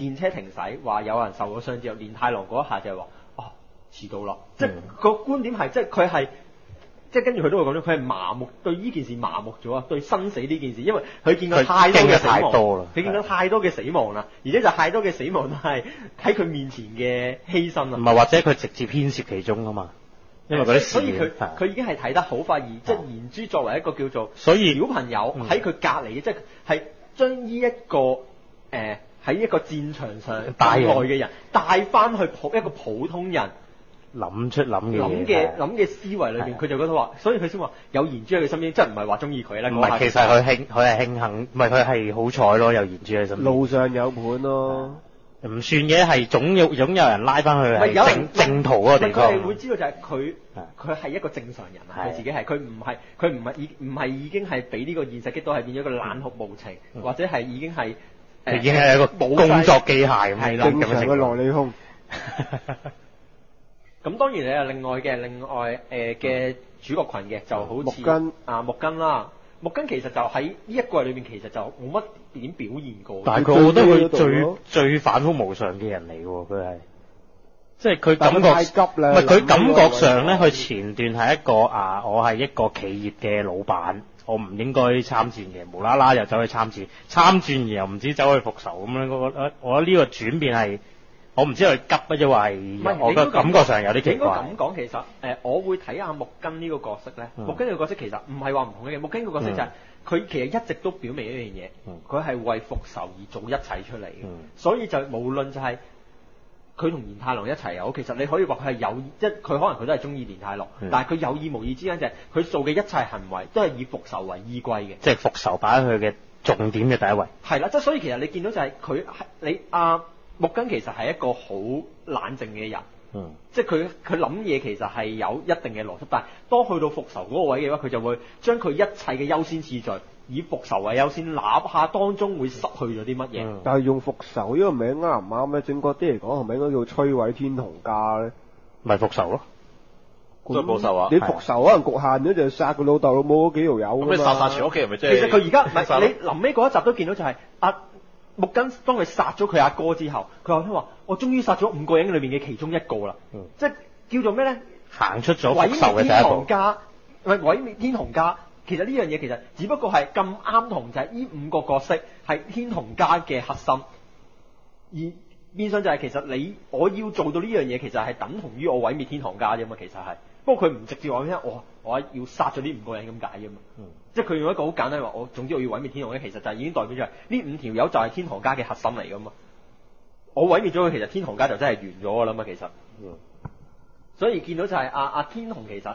[SPEAKER 1] 電車停駛，話有人受咗傷之後，連太郎嗰一下就係話哦遲到啦，即係
[SPEAKER 2] 嗯。
[SPEAKER 1] 個觀點係即係佢係。即係跟住佢都會講咗，佢係麻木對呢件事麻木咗啊，對生死呢件事，因為佢見過太多嘅死亡，
[SPEAKER 2] 太多啦
[SPEAKER 1] 佢見到太多嘅死亡啦，而且就太多嘅死亡都係 喺佢面前嘅犧牲啊。
[SPEAKER 2] 唔係或者佢直接牽涉其中啊嘛，因為嗰啲
[SPEAKER 1] 所以佢佢已經係睇得好快，而即係賢珠作為一個叫做
[SPEAKER 2] 所以
[SPEAKER 1] 小朋友
[SPEAKER 2] 嗯
[SPEAKER 1] 喺佢隔離嘅，即係係將呢一個誒喺一個戰場上
[SPEAKER 2] 帶
[SPEAKER 1] 外嘅人帶翻去普一個普通人。
[SPEAKER 2] 諗出諗嘅
[SPEAKER 1] 諗嘅諗嘅思維裏邊，
[SPEAKER 2] 係。啊
[SPEAKER 1] 佢就覺得話，所以佢先話有賢珠喺佢身邊，即係唔係話中意佢咧？
[SPEAKER 2] 唔係，其實佢慶佢係慶幸，唔係佢係好彩咯，有賢珠喺身邊。
[SPEAKER 4] 路上有伴咯，
[SPEAKER 2] 唔算嘅，係總有總有人拉翻去係
[SPEAKER 1] 唔係有
[SPEAKER 2] 正正途嗰個地
[SPEAKER 1] 唔係佢哋會。知道就係佢佢係一個正常人啊，佢自己係佢唔係佢唔係已唔係已經係俾呢個現實擊倒，係變咗一個冷酷無情，
[SPEAKER 2] 嗯。
[SPEAKER 1] 或者係已經係誒
[SPEAKER 2] 已經係一個
[SPEAKER 1] 冇
[SPEAKER 2] 工作
[SPEAKER 1] 晒
[SPEAKER 2] 機械咁樣
[SPEAKER 1] 係啦
[SPEAKER 4] 正常嘅
[SPEAKER 2] 內
[SPEAKER 4] 內理空。
[SPEAKER 1] 咁當然你有另外嘅另外誒嘅、主角群嘅就好似
[SPEAKER 4] 木根。
[SPEAKER 1] 啊木根啦，木根其實就喺呢一季裏面其實就冇乜點表現過。
[SPEAKER 2] 但係佢我覺得佢
[SPEAKER 4] 佢最
[SPEAKER 2] 最最反覆無常嘅人嚟喎，佢係，即係佢感覺
[SPEAKER 4] 係太急啦
[SPEAKER 2] 唔係佢感覺上咧，佢前段係一個啊，我係一個企業嘅老闆，我唔應該參戰嘅，無啦啦又走去參戰，參戰而又唔知走去復仇咁樣，我覺得我呢個轉變係，我唔知佢急或
[SPEAKER 1] 唔
[SPEAKER 2] 係
[SPEAKER 1] 係
[SPEAKER 2] 我嘅感覺上有啲奇
[SPEAKER 1] 應該
[SPEAKER 2] 怪
[SPEAKER 1] 咁。講，其實誒、呃我會睇下木根呢個角色咧。
[SPEAKER 2] 嗯
[SPEAKER 1] 木根呢個角色其實唔係話唔同嘅，木根呢個角色就係、佢其實一直都表明一樣嘢
[SPEAKER 2] 嗯，
[SPEAKER 1] 佢係、為復仇而做一切出嚟嘅。
[SPEAKER 2] 嗯
[SPEAKER 1] 所以就無論就係佢同連太郎一齊有，其實你可以話佢係有，即係佢可能佢都係中意連太郎，
[SPEAKER 2] 嗯
[SPEAKER 1] 但係佢有意無意之間就係佢做嘅一切行為都係以復仇為依歸嘅。
[SPEAKER 2] 即係復仇擺喺佢嘅重點嘅第一位。
[SPEAKER 1] 係啦，即係所以其實你見到就係佢係你阿、木根其實係一個好冷靜嘅人。
[SPEAKER 2] 嗯，
[SPEAKER 1] 即係佢佢諗嘢其實係有一定嘅邏輯，但係當去到復仇嗰個位嘅話，佢就會將佢一切嘅優先次序以復仇為優先，哪怕當中會失去咗啲乜嘢。
[SPEAKER 2] 嗯
[SPEAKER 4] 但係用復仇呢個名啱唔啱咧？正確啲嚟講，係咪應該叫摧毀天童家咧？
[SPEAKER 2] 咪復仇咯。
[SPEAKER 3] 再報仇啊
[SPEAKER 4] 你復仇可能局限咗就係殺佢老豆老母嗰幾條友
[SPEAKER 3] 咁你殺殺全屋企人咪即
[SPEAKER 1] 其
[SPEAKER 3] 係？
[SPEAKER 1] 實佢而家唔係你臨尾嗰一集都見到就係、阿、木根當佢殺咗佢阿哥之後，佢話聽話我終於殺咗五個人裏面嘅其中一個啦，
[SPEAKER 2] 嗯
[SPEAKER 1] 即係叫做咩咧？
[SPEAKER 2] 行出咗
[SPEAKER 1] 毀
[SPEAKER 2] 復仇嘅第一步。
[SPEAKER 1] 皇家，唔係毀滅天皇家。其實呢樣嘢其實只不過係咁啱同就係呢五個角色係天皇家嘅核心，而變相就係其實你我要做到呢樣嘢，其實係等同於我毀滅天皇家啫嘛。其實係，不過佢唔直接話俾我我要殺咗呢五個人咁解啫嘛。
[SPEAKER 2] 嗯
[SPEAKER 1] 即係佢用一個好簡單話，我總之我要毀滅天皇咧，其實就係已經代表咗係呢五條友就係天皇家嘅核心嚟噶嘛。我毀滅咗佢，其實天皇家就真係完咗噶啦嘛。其實。
[SPEAKER 2] 嗯
[SPEAKER 1] 所以見到就係阿阿天雄其實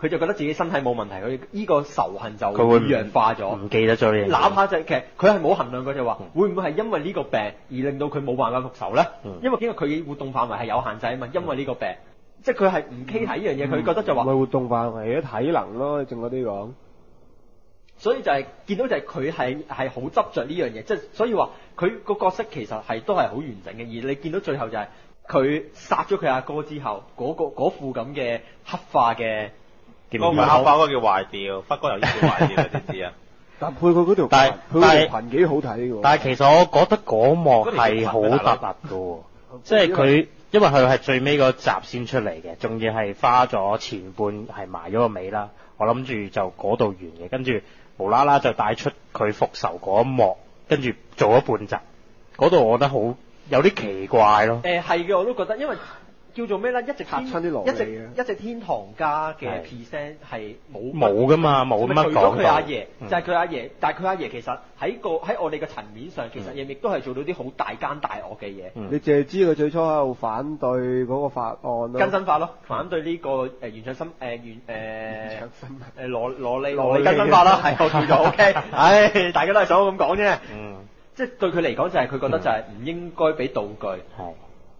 [SPEAKER 1] 佢就覺得自己身體冇問題，佢依個仇恨就
[SPEAKER 2] 佢會唔
[SPEAKER 1] 弱化咗。
[SPEAKER 2] 唔記得咗呢樣嘢。
[SPEAKER 1] 哪怕就係其實佢係冇衡量過就話，會唔會係因為呢個病而令到佢冇辦法復仇咧？
[SPEAKER 2] 嗯
[SPEAKER 1] 因為因為佢嘅活動範圍係有限制啊嘛，因為呢個病，即係佢係唔 K 睇呢樣嘢，佢覺得就話
[SPEAKER 4] 唔係活動範圍嘅體能咯，仲嗰啲講。
[SPEAKER 1] 所以就係、見到就係佢係係好執着呢樣嘢，即係所以話佢個角色其實係都係好完整嘅。而你見到最後就係佢殺咗佢阿哥之後，嗰、個嗰副咁嘅黑化嘅，
[SPEAKER 3] 嗰個唔係黑化，嗰個叫壞掉，忽光油衣叫壞掉，你知唔知啊？
[SPEAKER 4] 但配佢嗰條
[SPEAKER 2] 但係，
[SPEAKER 4] 佢嗰條裙幾好睇嘅喎。
[SPEAKER 2] 但係其實我覺得嗰幕係好突兀嘅喎，即係佢因為佢係最尾嗰集先出嚟嘅，仲要係花咗前半係埋咗個尾啦。我諗住就嗰度完嘅，跟住無啦啦就帶出佢復仇嗰一幕，跟住做咗半集，嗰度我覺得好有啲奇怪咯。
[SPEAKER 1] 誒係嘅，我都覺得，因為叫做咩咧？一直天
[SPEAKER 4] 嚇親啲蘿
[SPEAKER 1] 一直一直天堂家嘅 percent 係冇
[SPEAKER 2] 冇噶嘛，冇乜
[SPEAKER 1] 咗
[SPEAKER 2] 講
[SPEAKER 1] 佢阿爺，
[SPEAKER 2] 嗯。
[SPEAKER 1] 就係佢阿爺，但係佢阿爺其實喺個喺我哋嘅層面上，其實亦亦都係做到啲好大奸大惡嘅嘢。
[SPEAKER 2] 嗯。
[SPEAKER 4] 你淨係知佢最初喺度反對嗰個法案咯，
[SPEAKER 1] 更新法咯，反對呢、個誒、原唱新誒原誒
[SPEAKER 4] 長新聞
[SPEAKER 1] 誒羅羅利
[SPEAKER 4] 羅
[SPEAKER 1] 羅利
[SPEAKER 4] 利
[SPEAKER 1] 更新法啦，係我叫做 OK，唉，大家都係想我咁講啫，
[SPEAKER 2] 嗯。
[SPEAKER 1] 即係對佢嚟講就係佢覺得就係唔應該俾道具。
[SPEAKER 2] 係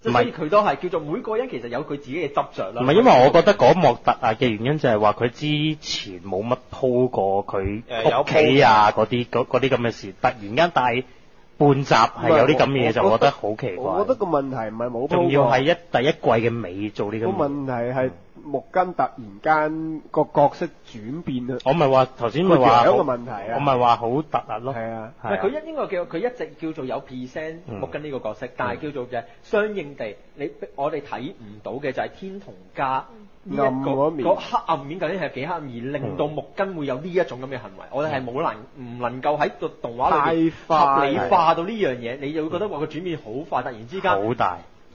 [SPEAKER 1] 即係所以佢都係叫做每個人其實有佢自己嘅執着啦。
[SPEAKER 2] 唔係因為我覺得嗰幕突啊嘅原因就係話佢之前冇乜鋪過佢屋企啊嗰啲嗰嗰啲咁嘅事，突然間帶半集係有啲咁嘅嘢，就覺得好奇怪。
[SPEAKER 4] 我覺得個問題唔係冇鋪
[SPEAKER 2] 仲要係一第一季嘅尾做呢
[SPEAKER 4] 個
[SPEAKER 2] 咁嘅嘢。
[SPEAKER 4] 問題係木根突然間個角色轉變啊，
[SPEAKER 2] 我咪話頭先咪話
[SPEAKER 4] 個樣
[SPEAKER 2] 好
[SPEAKER 4] 嘅問題啊。
[SPEAKER 2] 我咪話好突兀咯。
[SPEAKER 4] 係啊，
[SPEAKER 1] 唔係佢一應該叫佢一直叫做有 present
[SPEAKER 2] 嗯。
[SPEAKER 1] 木根呢個角色，但係叫做就係相應地，你我哋睇唔到嘅就係天同家呢一
[SPEAKER 4] 面。
[SPEAKER 1] 個黑暗面究竟係幾黑暗，而令到木根會有呢一種咁嘅行為，我哋係冇能唔能夠喺個動畫裏合理化到呢樣嘢，你就會覺得話佢轉變好快，突然之間。
[SPEAKER 2] 好大，
[SPEAKER 1] 木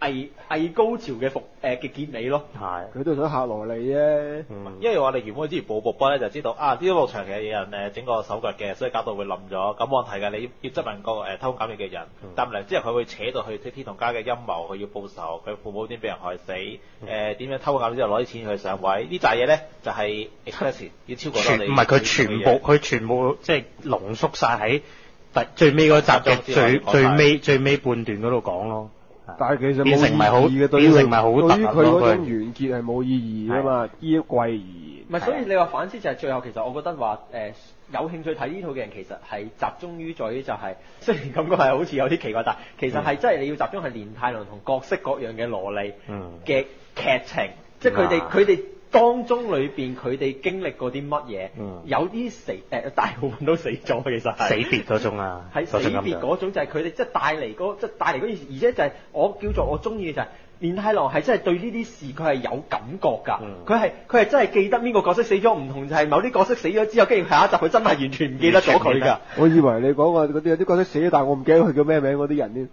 [SPEAKER 1] 偽偽高潮嘅復誒嘅結尾咯。
[SPEAKER 2] 係。
[SPEAKER 4] 佢都想嚇羅莉啫。
[SPEAKER 2] 嗯
[SPEAKER 3] 因為我哋原本之前報幕波咧就知道啊，呢部長期有人誒整個手腳嘅，所以搞到會冧咗。咁冇問題嘅，你要質問個誒偷工減料嘅人
[SPEAKER 2] 嗯，
[SPEAKER 3] 但唔嚟之後佢會扯到去即天同家嘅陰謀，佢要報仇，佢父母點俾人害死，誒點、樣偷工減料之後攞啲錢去上位，呢扎嘢咧就係 express 要超過咗你。
[SPEAKER 2] 全唔係佢全部，佢全部即係濃縮晒喺第最尾嗰集嘅最最尾最尾半段嗰度講咯。
[SPEAKER 4] 但係其實
[SPEAKER 2] 變成咪好
[SPEAKER 4] 冇意義嘅，對於
[SPEAKER 2] 變成咪好
[SPEAKER 4] 佢對於
[SPEAKER 2] 突兀咯佢
[SPEAKER 4] 佢。嗰種完結係冇意義噶嘛，呢一季而言。
[SPEAKER 1] 唔係，所以你話反思就係最後其實我覺得話誒、有興趣睇呢套嘅人其實係集中於在於就係、雖然感覺係好似有啲奇怪，但係其實係真係你要集中係連太郎同各式各樣嘅蘿莉
[SPEAKER 2] 嗯。
[SPEAKER 1] 嘅劇情，即係佢哋
[SPEAKER 2] 啊。
[SPEAKER 1] 佢哋當中裏邊佢哋經歷過啲乜嘢，
[SPEAKER 2] 嗯。
[SPEAKER 1] 有啲死誒、大部分都死咗，其實係。
[SPEAKER 2] 死別嗰種啊，
[SPEAKER 1] 係死
[SPEAKER 2] 嗰種感覺
[SPEAKER 1] 別嗰種就係佢哋即係帶嚟嗰即係帶嚟嗰件事，而且就係我叫做我中意嘅就係、連太郎係真係對呢啲事佢係有感覺㗎。
[SPEAKER 2] 嗯，
[SPEAKER 1] 佢係佢係真係記得邊個角色死咗，唔同就係某啲角色死咗之後，跟住下一集佢真係完全唔記得咗佢㗎。
[SPEAKER 4] 我以為你講話嗰啲有啲角色死咗，但係我唔記得佢叫咩名嗰啲人添。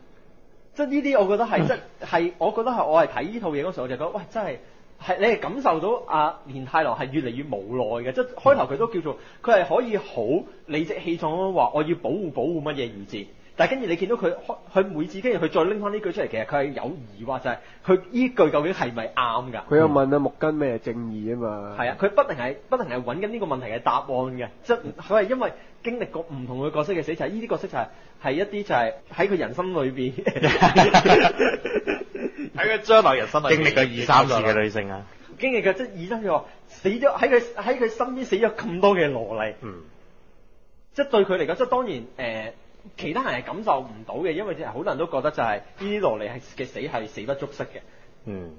[SPEAKER 1] 即係呢啲，我覺得係即係我覺得係我係睇呢套嘢嗰時候，我就覺得喂真係係你係感受到阿連太郎係越嚟越無奈嘅，即係開頭佢都叫做佢係可以好理直氣壯咁話我要保護保護乜嘢而至，但係跟住你見到佢開佢每次跟住佢再拎翻呢句出嚟，其實佢係有疑惑，就係佢呢句究竟係咪啱㗎？
[SPEAKER 4] 佢有問阿木根咩係正義啊嘛。
[SPEAKER 1] 係啊，佢不停係不停係揾緊呢個問題嘅答案嘅，即係佢係因為經歷過唔同嘅角色嘅死，就係呢啲角色就係、係一啲就係喺佢人生裏邊。
[SPEAKER 3] 喺佢將來人生裏
[SPEAKER 2] 經歷過二三次嘅女性啊，
[SPEAKER 1] 經歷過即係二三次話死咗喺佢喺佢身邊死咗咁多嘅蘿莉，
[SPEAKER 2] 嗯，
[SPEAKER 1] 即係對佢嚟講，即係當然誒、呃其他人係感受唔到嘅，因為即係好多人都覺得就係呢啲蘿莉係嘅死係死不足惜嘅，
[SPEAKER 2] 嗯，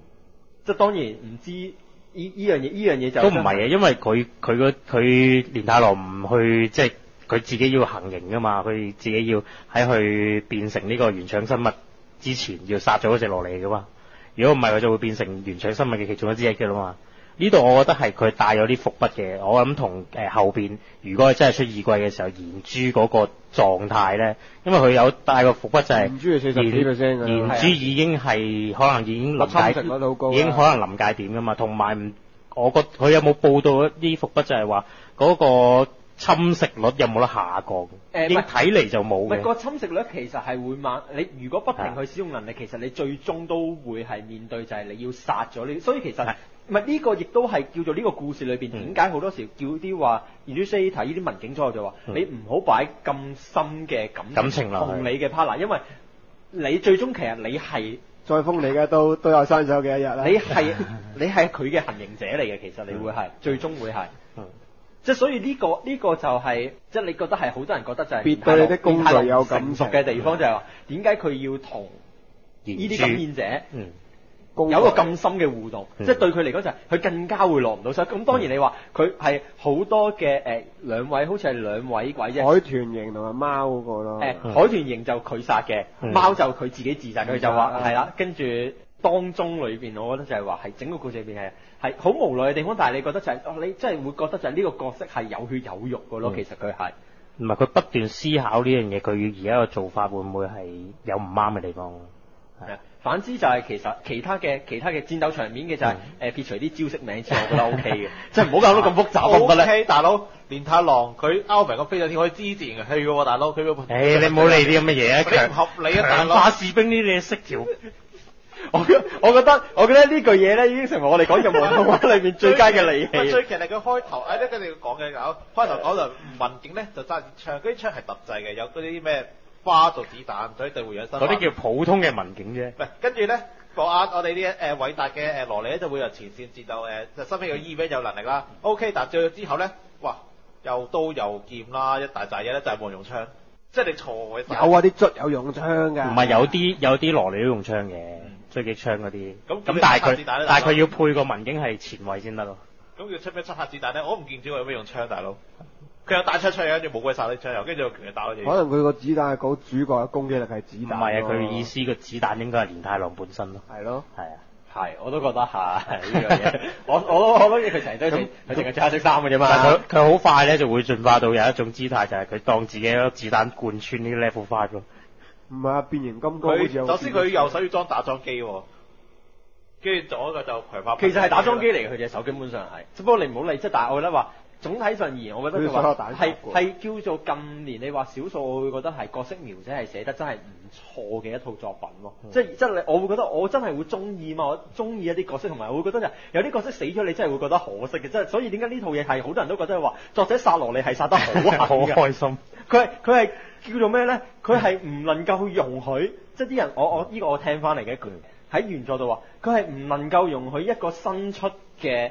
[SPEAKER 1] 即係當然唔知呢呢樣嘢呢樣嘢就
[SPEAKER 2] 都唔係嘅，因為佢佢個佢連太郎唔去即係佢自己要行刑噶嘛，佢自己要喺去變成呢個原廠生物之前要殺咗嗰隻落嚟噶嘛，如果唔係佢就會變成原廠生物嘅其中一之一嘅啦嘛。呢度我覺得係佢帶有啲伏筆嘅，我諗同誒後邊如果係真係出二季嘅時候言珠嗰個狀態咧，因為佢有帶個伏筆就係
[SPEAKER 4] 言珠係40幾 percent 㗎
[SPEAKER 2] 言珠已經係可能已經臨界
[SPEAKER 4] 率
[SPEAKER 2] 已經可能臨界點噶嘛，同埋唔，我覺佢有冇報道一啲伏筆就係話嗰個侵蝕率有冇得下降？
[SPEAKER 1] 誒唔係
[SPEAKER 2] 應睇嚟就冇嘅。
[SPEAKER 1] 唔係個侵蝕率其實係會慢，你如果不停去使用能力，其實你最終都會係面對就係你要殺咗呢，所以其實
[SPEAKER 2] 係
[SPEAKER 1] 唔係呢個亦都係叫做呢個故事裏邊
[SPEAKER 2] 嗯
[SPEAKER 1] 點解好多時叫啲話 e l u c i t 睇呢啲文景咗就話、
[SPEAKER 2] 嗯
[SPEAKER 1] 你唔好擺咁深嘅感
[SPEAKER 2] 感情
[SPEAKER 1] 同你嘅 partner，因為你最終其實你係
[SPEAKER 4] 再封你嘅都都有生手嘅一日啦。
[SPEAKER 1] 你係 你係佢嘅行刑者嚟嘅，其實你會係最終會係。
[SPEAKER 2] 嗯
[SPEAKER 1] 即係所以呢、個呢、個就係、即係你覺得係好多人覺得就係
[SPEAKER 4] 別對你的工具有感
[SPEAKER 1] 熟嘅地方就係話點解佢要同呢啲感染者？
[SPEAKER 2] 嗯，
[SPEAKER 1] 有一個咁深嘅互動，
[SPEAKER 2] 嗯
[SPEAKER 1] 即係對佢嚟講就係佢更加會落唔到手。咁當然你話佢係好多嘅誒、呃、兩位，好似係兩位鬼啫。
[SPEAKER 4] 海豚型同埋貓嗰個咯。
[SPEAKER 1] 誒、
[SPEAKER 2] 嗯
[SPEAKER 1] 海豚型就佢殺嘅，
[SPEAKER 2] 嗯
[SPEAKER 1] 貓就佢自己自殺，佢就話係啦。跟住當中裏邊，我覺得就係話係整個故事裏邊係係好無奈嘅地方，但係你覺得就係、哦，你真係會覺得就係呢個角色係有血有肉嘅咯。
[SPEAKER 2] 嗯
[SPEAKER 1] 其實佢係
[SPEAKER 2] 唔係佢不斷思考呢樣嘢，佢而家嘅做法會唔會係有唔啱嘅地方？
[SPEAKER 1] 係啊。反之就係其實其他嘅其他嘅戰鬥場面嘅就係、
[SPEAKER 2] 嗯
[SPEAKER 1] 誒撇除啲招式名之外，我覺得 O K 嘅，即係唔好搞到咁複雜得唔得咧
[SPEAKER 3] ？O K，大佬，連太郎佢歐明咁飛咗天可以支持人氣嘅喎，大佬佢個。
[SPEAKER 2] 誒，你唔好理啲咁嘅嘢啊！
[SPEAKER 3] 合理啊大佬
[SPEAKER 2] 強化士兵呢啲嘢識條，
[SPEAKER 1] 我我覺得我覺得呢句嘢咧已經成為我哋講任何動畫裏面最佳嘅利器。
[SPEAKER 3] 喂最其實佢開頭，誒呢跟住講嘅有開頭講就民警咧就揸住槍，嗰啲槍係特製嘅，有嗰啲咩花做子彈，所以對會有身。
[SPEAKER 2] 嗰啲叫普通嘅民警啫。
[SPEAKER 3] 喂，跟住咧，個啊我哋啲誒偉大嘅誒羅莉咧就會由前線戰鬥誒，就身邊有 E V 有能力啦。OK，但係最之後咧，哇，又刀又劍啦，一大扎嘢咧就係冇人用槍，即係你錯嘅。
[SPEAKER 4] 有啊，啲卒有用槍㗎。
[SPEAKER 2] 唔係有啲有啲羅莉都用槍嘅，狙擊槍嗰啲。
[SPEAKER 3] 咁
[SPEAKER 2] 咁但係佢但係佢要配個民警係前衞先得咯。
[SPEAKER 3] 咁要出咩七拍子彈咧？我唔見咗佢有咩用槍，大佬。佢有帶槍出去，跟住冇鬼殺啲槍油，跟住用拳嚟打。
[SPEAKER 4] 可能佢個子彈係講主角嘅攻擊力係子彈。
[SPEAKER 2] 唔係啊，佢意。思個子彈應該係連太郎本身咯。
[SPEAKER 4] 係咯。
[SPEAKER 2] 係啊。
[SPEAKER 1] 係，我都覺得係呢樣嘢。我我都我都佢成日都佢淨係着黑色衫嘅啫嘛。
[SPEAKER 2] 但係佢佢好快咧就會進化到有一種姿態，就係佢當自己子彈貫穿呢啲 level five 咯。
[SPEAKER 4] 唔係啊，變形金剛好似有
[SPEAKER 3] 佢首先佢右手要裝打樁機喎，跟住左個就強化。
[SPEAKER 1] 其實係打樁機嚟嘅，佢隻手基本上係。只不過你唔好理，即係但係我覺得話總體上而言，我覺得佢話係係叫做近年你話少數，我會覺得係角色描寫係寫得真係唔錯嘅一套作品咯。即係即係你，我會覺得我真係會中意嘛，我中意一啲角色，同埋我會覺得就有啲角色死咗，你真係會覺得可惜嘅。即係所以點解呢套嘢係好多人都覺得係話作者殺羅莉係殺得好
[SPEAKER 2] 好。開心。
[SPEAKER 1] 佢係佢係叫做咩咧？佢係唔能夠容許，即係啲人我我呢、個我聽翻嚟嘅一句喺原作度話，佢係唔能夠容許一個新出嘅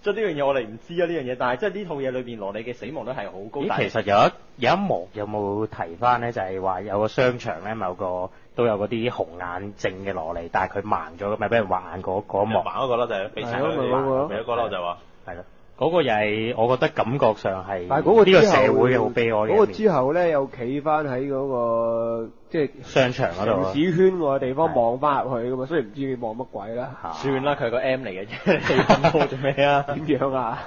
[SPEAKER 1] 即係呢樣嘢我哋唔知啊呢樣嘢，但係即係呢套嘢裏邊羅莉嘅死亡率係好高。但
[SPEAKER 2] 咦，
[SPEAKER 1] 係
[SPEAKER 2] 其實有一有一幕有冇提翻咧？就係話有個商場咧，某個都有嗰啲紅眼症嘅羅莉，但係佢盲咗，咪俾人畫眼嗰嗰一幕
[SPEAKER 3] 盲嗰個咯，就係俾錢
[SPEAKER 4] 係咯咪嗰個
[SPEAKER 3] 佢
[SPEAKER 4] 咯
[SPEAKER 3] 咪嗰個咯就話。
[SPEAKER 2] 係咯。嗰個又係我覺得感覺上係
[SPEAKER 4] 但係嗰個
[SPEAKER 2] 呢個社會嘅好悲哀嘅
[SPEAKER 4] 嗰個之後咧，又企翻喺嗰個即係
[SPEAKER 2] 商場嗰度
[SPEAKER 4] 市圈外嘅地方望翻入去噶嘛，雖然唔知佢望乜鬼啦。
[SPEAKER 2] 嚇
[SPEAKER 1] 算啦，佢係個 M 嚟嘅啫，你 咁多做咩啊？
[SPEAKER 4] 點樣啊？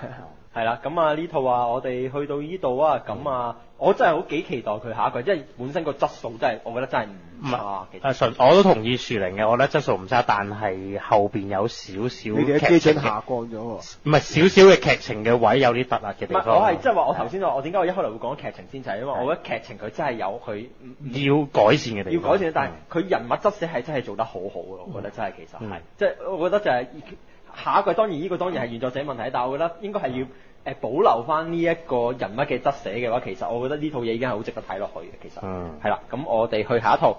[SPEAKER 1] 係啦，咁啊呢套啊，我哋去到呢度啊，咁啊，我真係好幾期待佢下一季，因為本身個質素真係，我覺得真係唔差。其實
[SPEAKER 2] 啊，純我都同意樹玲嘅，我覺得質素唔差，但係後邊有少少
[SPEAKER 4] 你哋嘅
[SPEAKER 2] 劇情嘅，
[SPEAKER 4] 基準下降咗喎。
[SPEAKER 2] 唔係少少嘅劇情嘅位有啲突兀嘅，地方。
[SPEAKER 1] 我係即係話我頭先話，我點解我一開頭會講劇情先，就係因為我覺得劇情佢真係有佢
[SPEAKER 2] 要改善嘅地方。
[SPEAKER 1] 要改善，但係
[SPEAKER 2] 嗯
[SPEAKER 1] 佢人物質寫係真係做得好好嘅，我覺得真係其實係
[SPEAKER 2] 嗯，
[SPEAKER 1] 即係我覺得就係下一季當然呢個當然係原作者問題，但係我覺得應該係要誒保留翻呢一個人物嘅質寫嘅話，其實我覺得呢套嘢已經係好值得睇落去嘅，其實
[SPEAKER 2] 嗯
[SPEAKER 1] 係啦，咁我哋去下一套。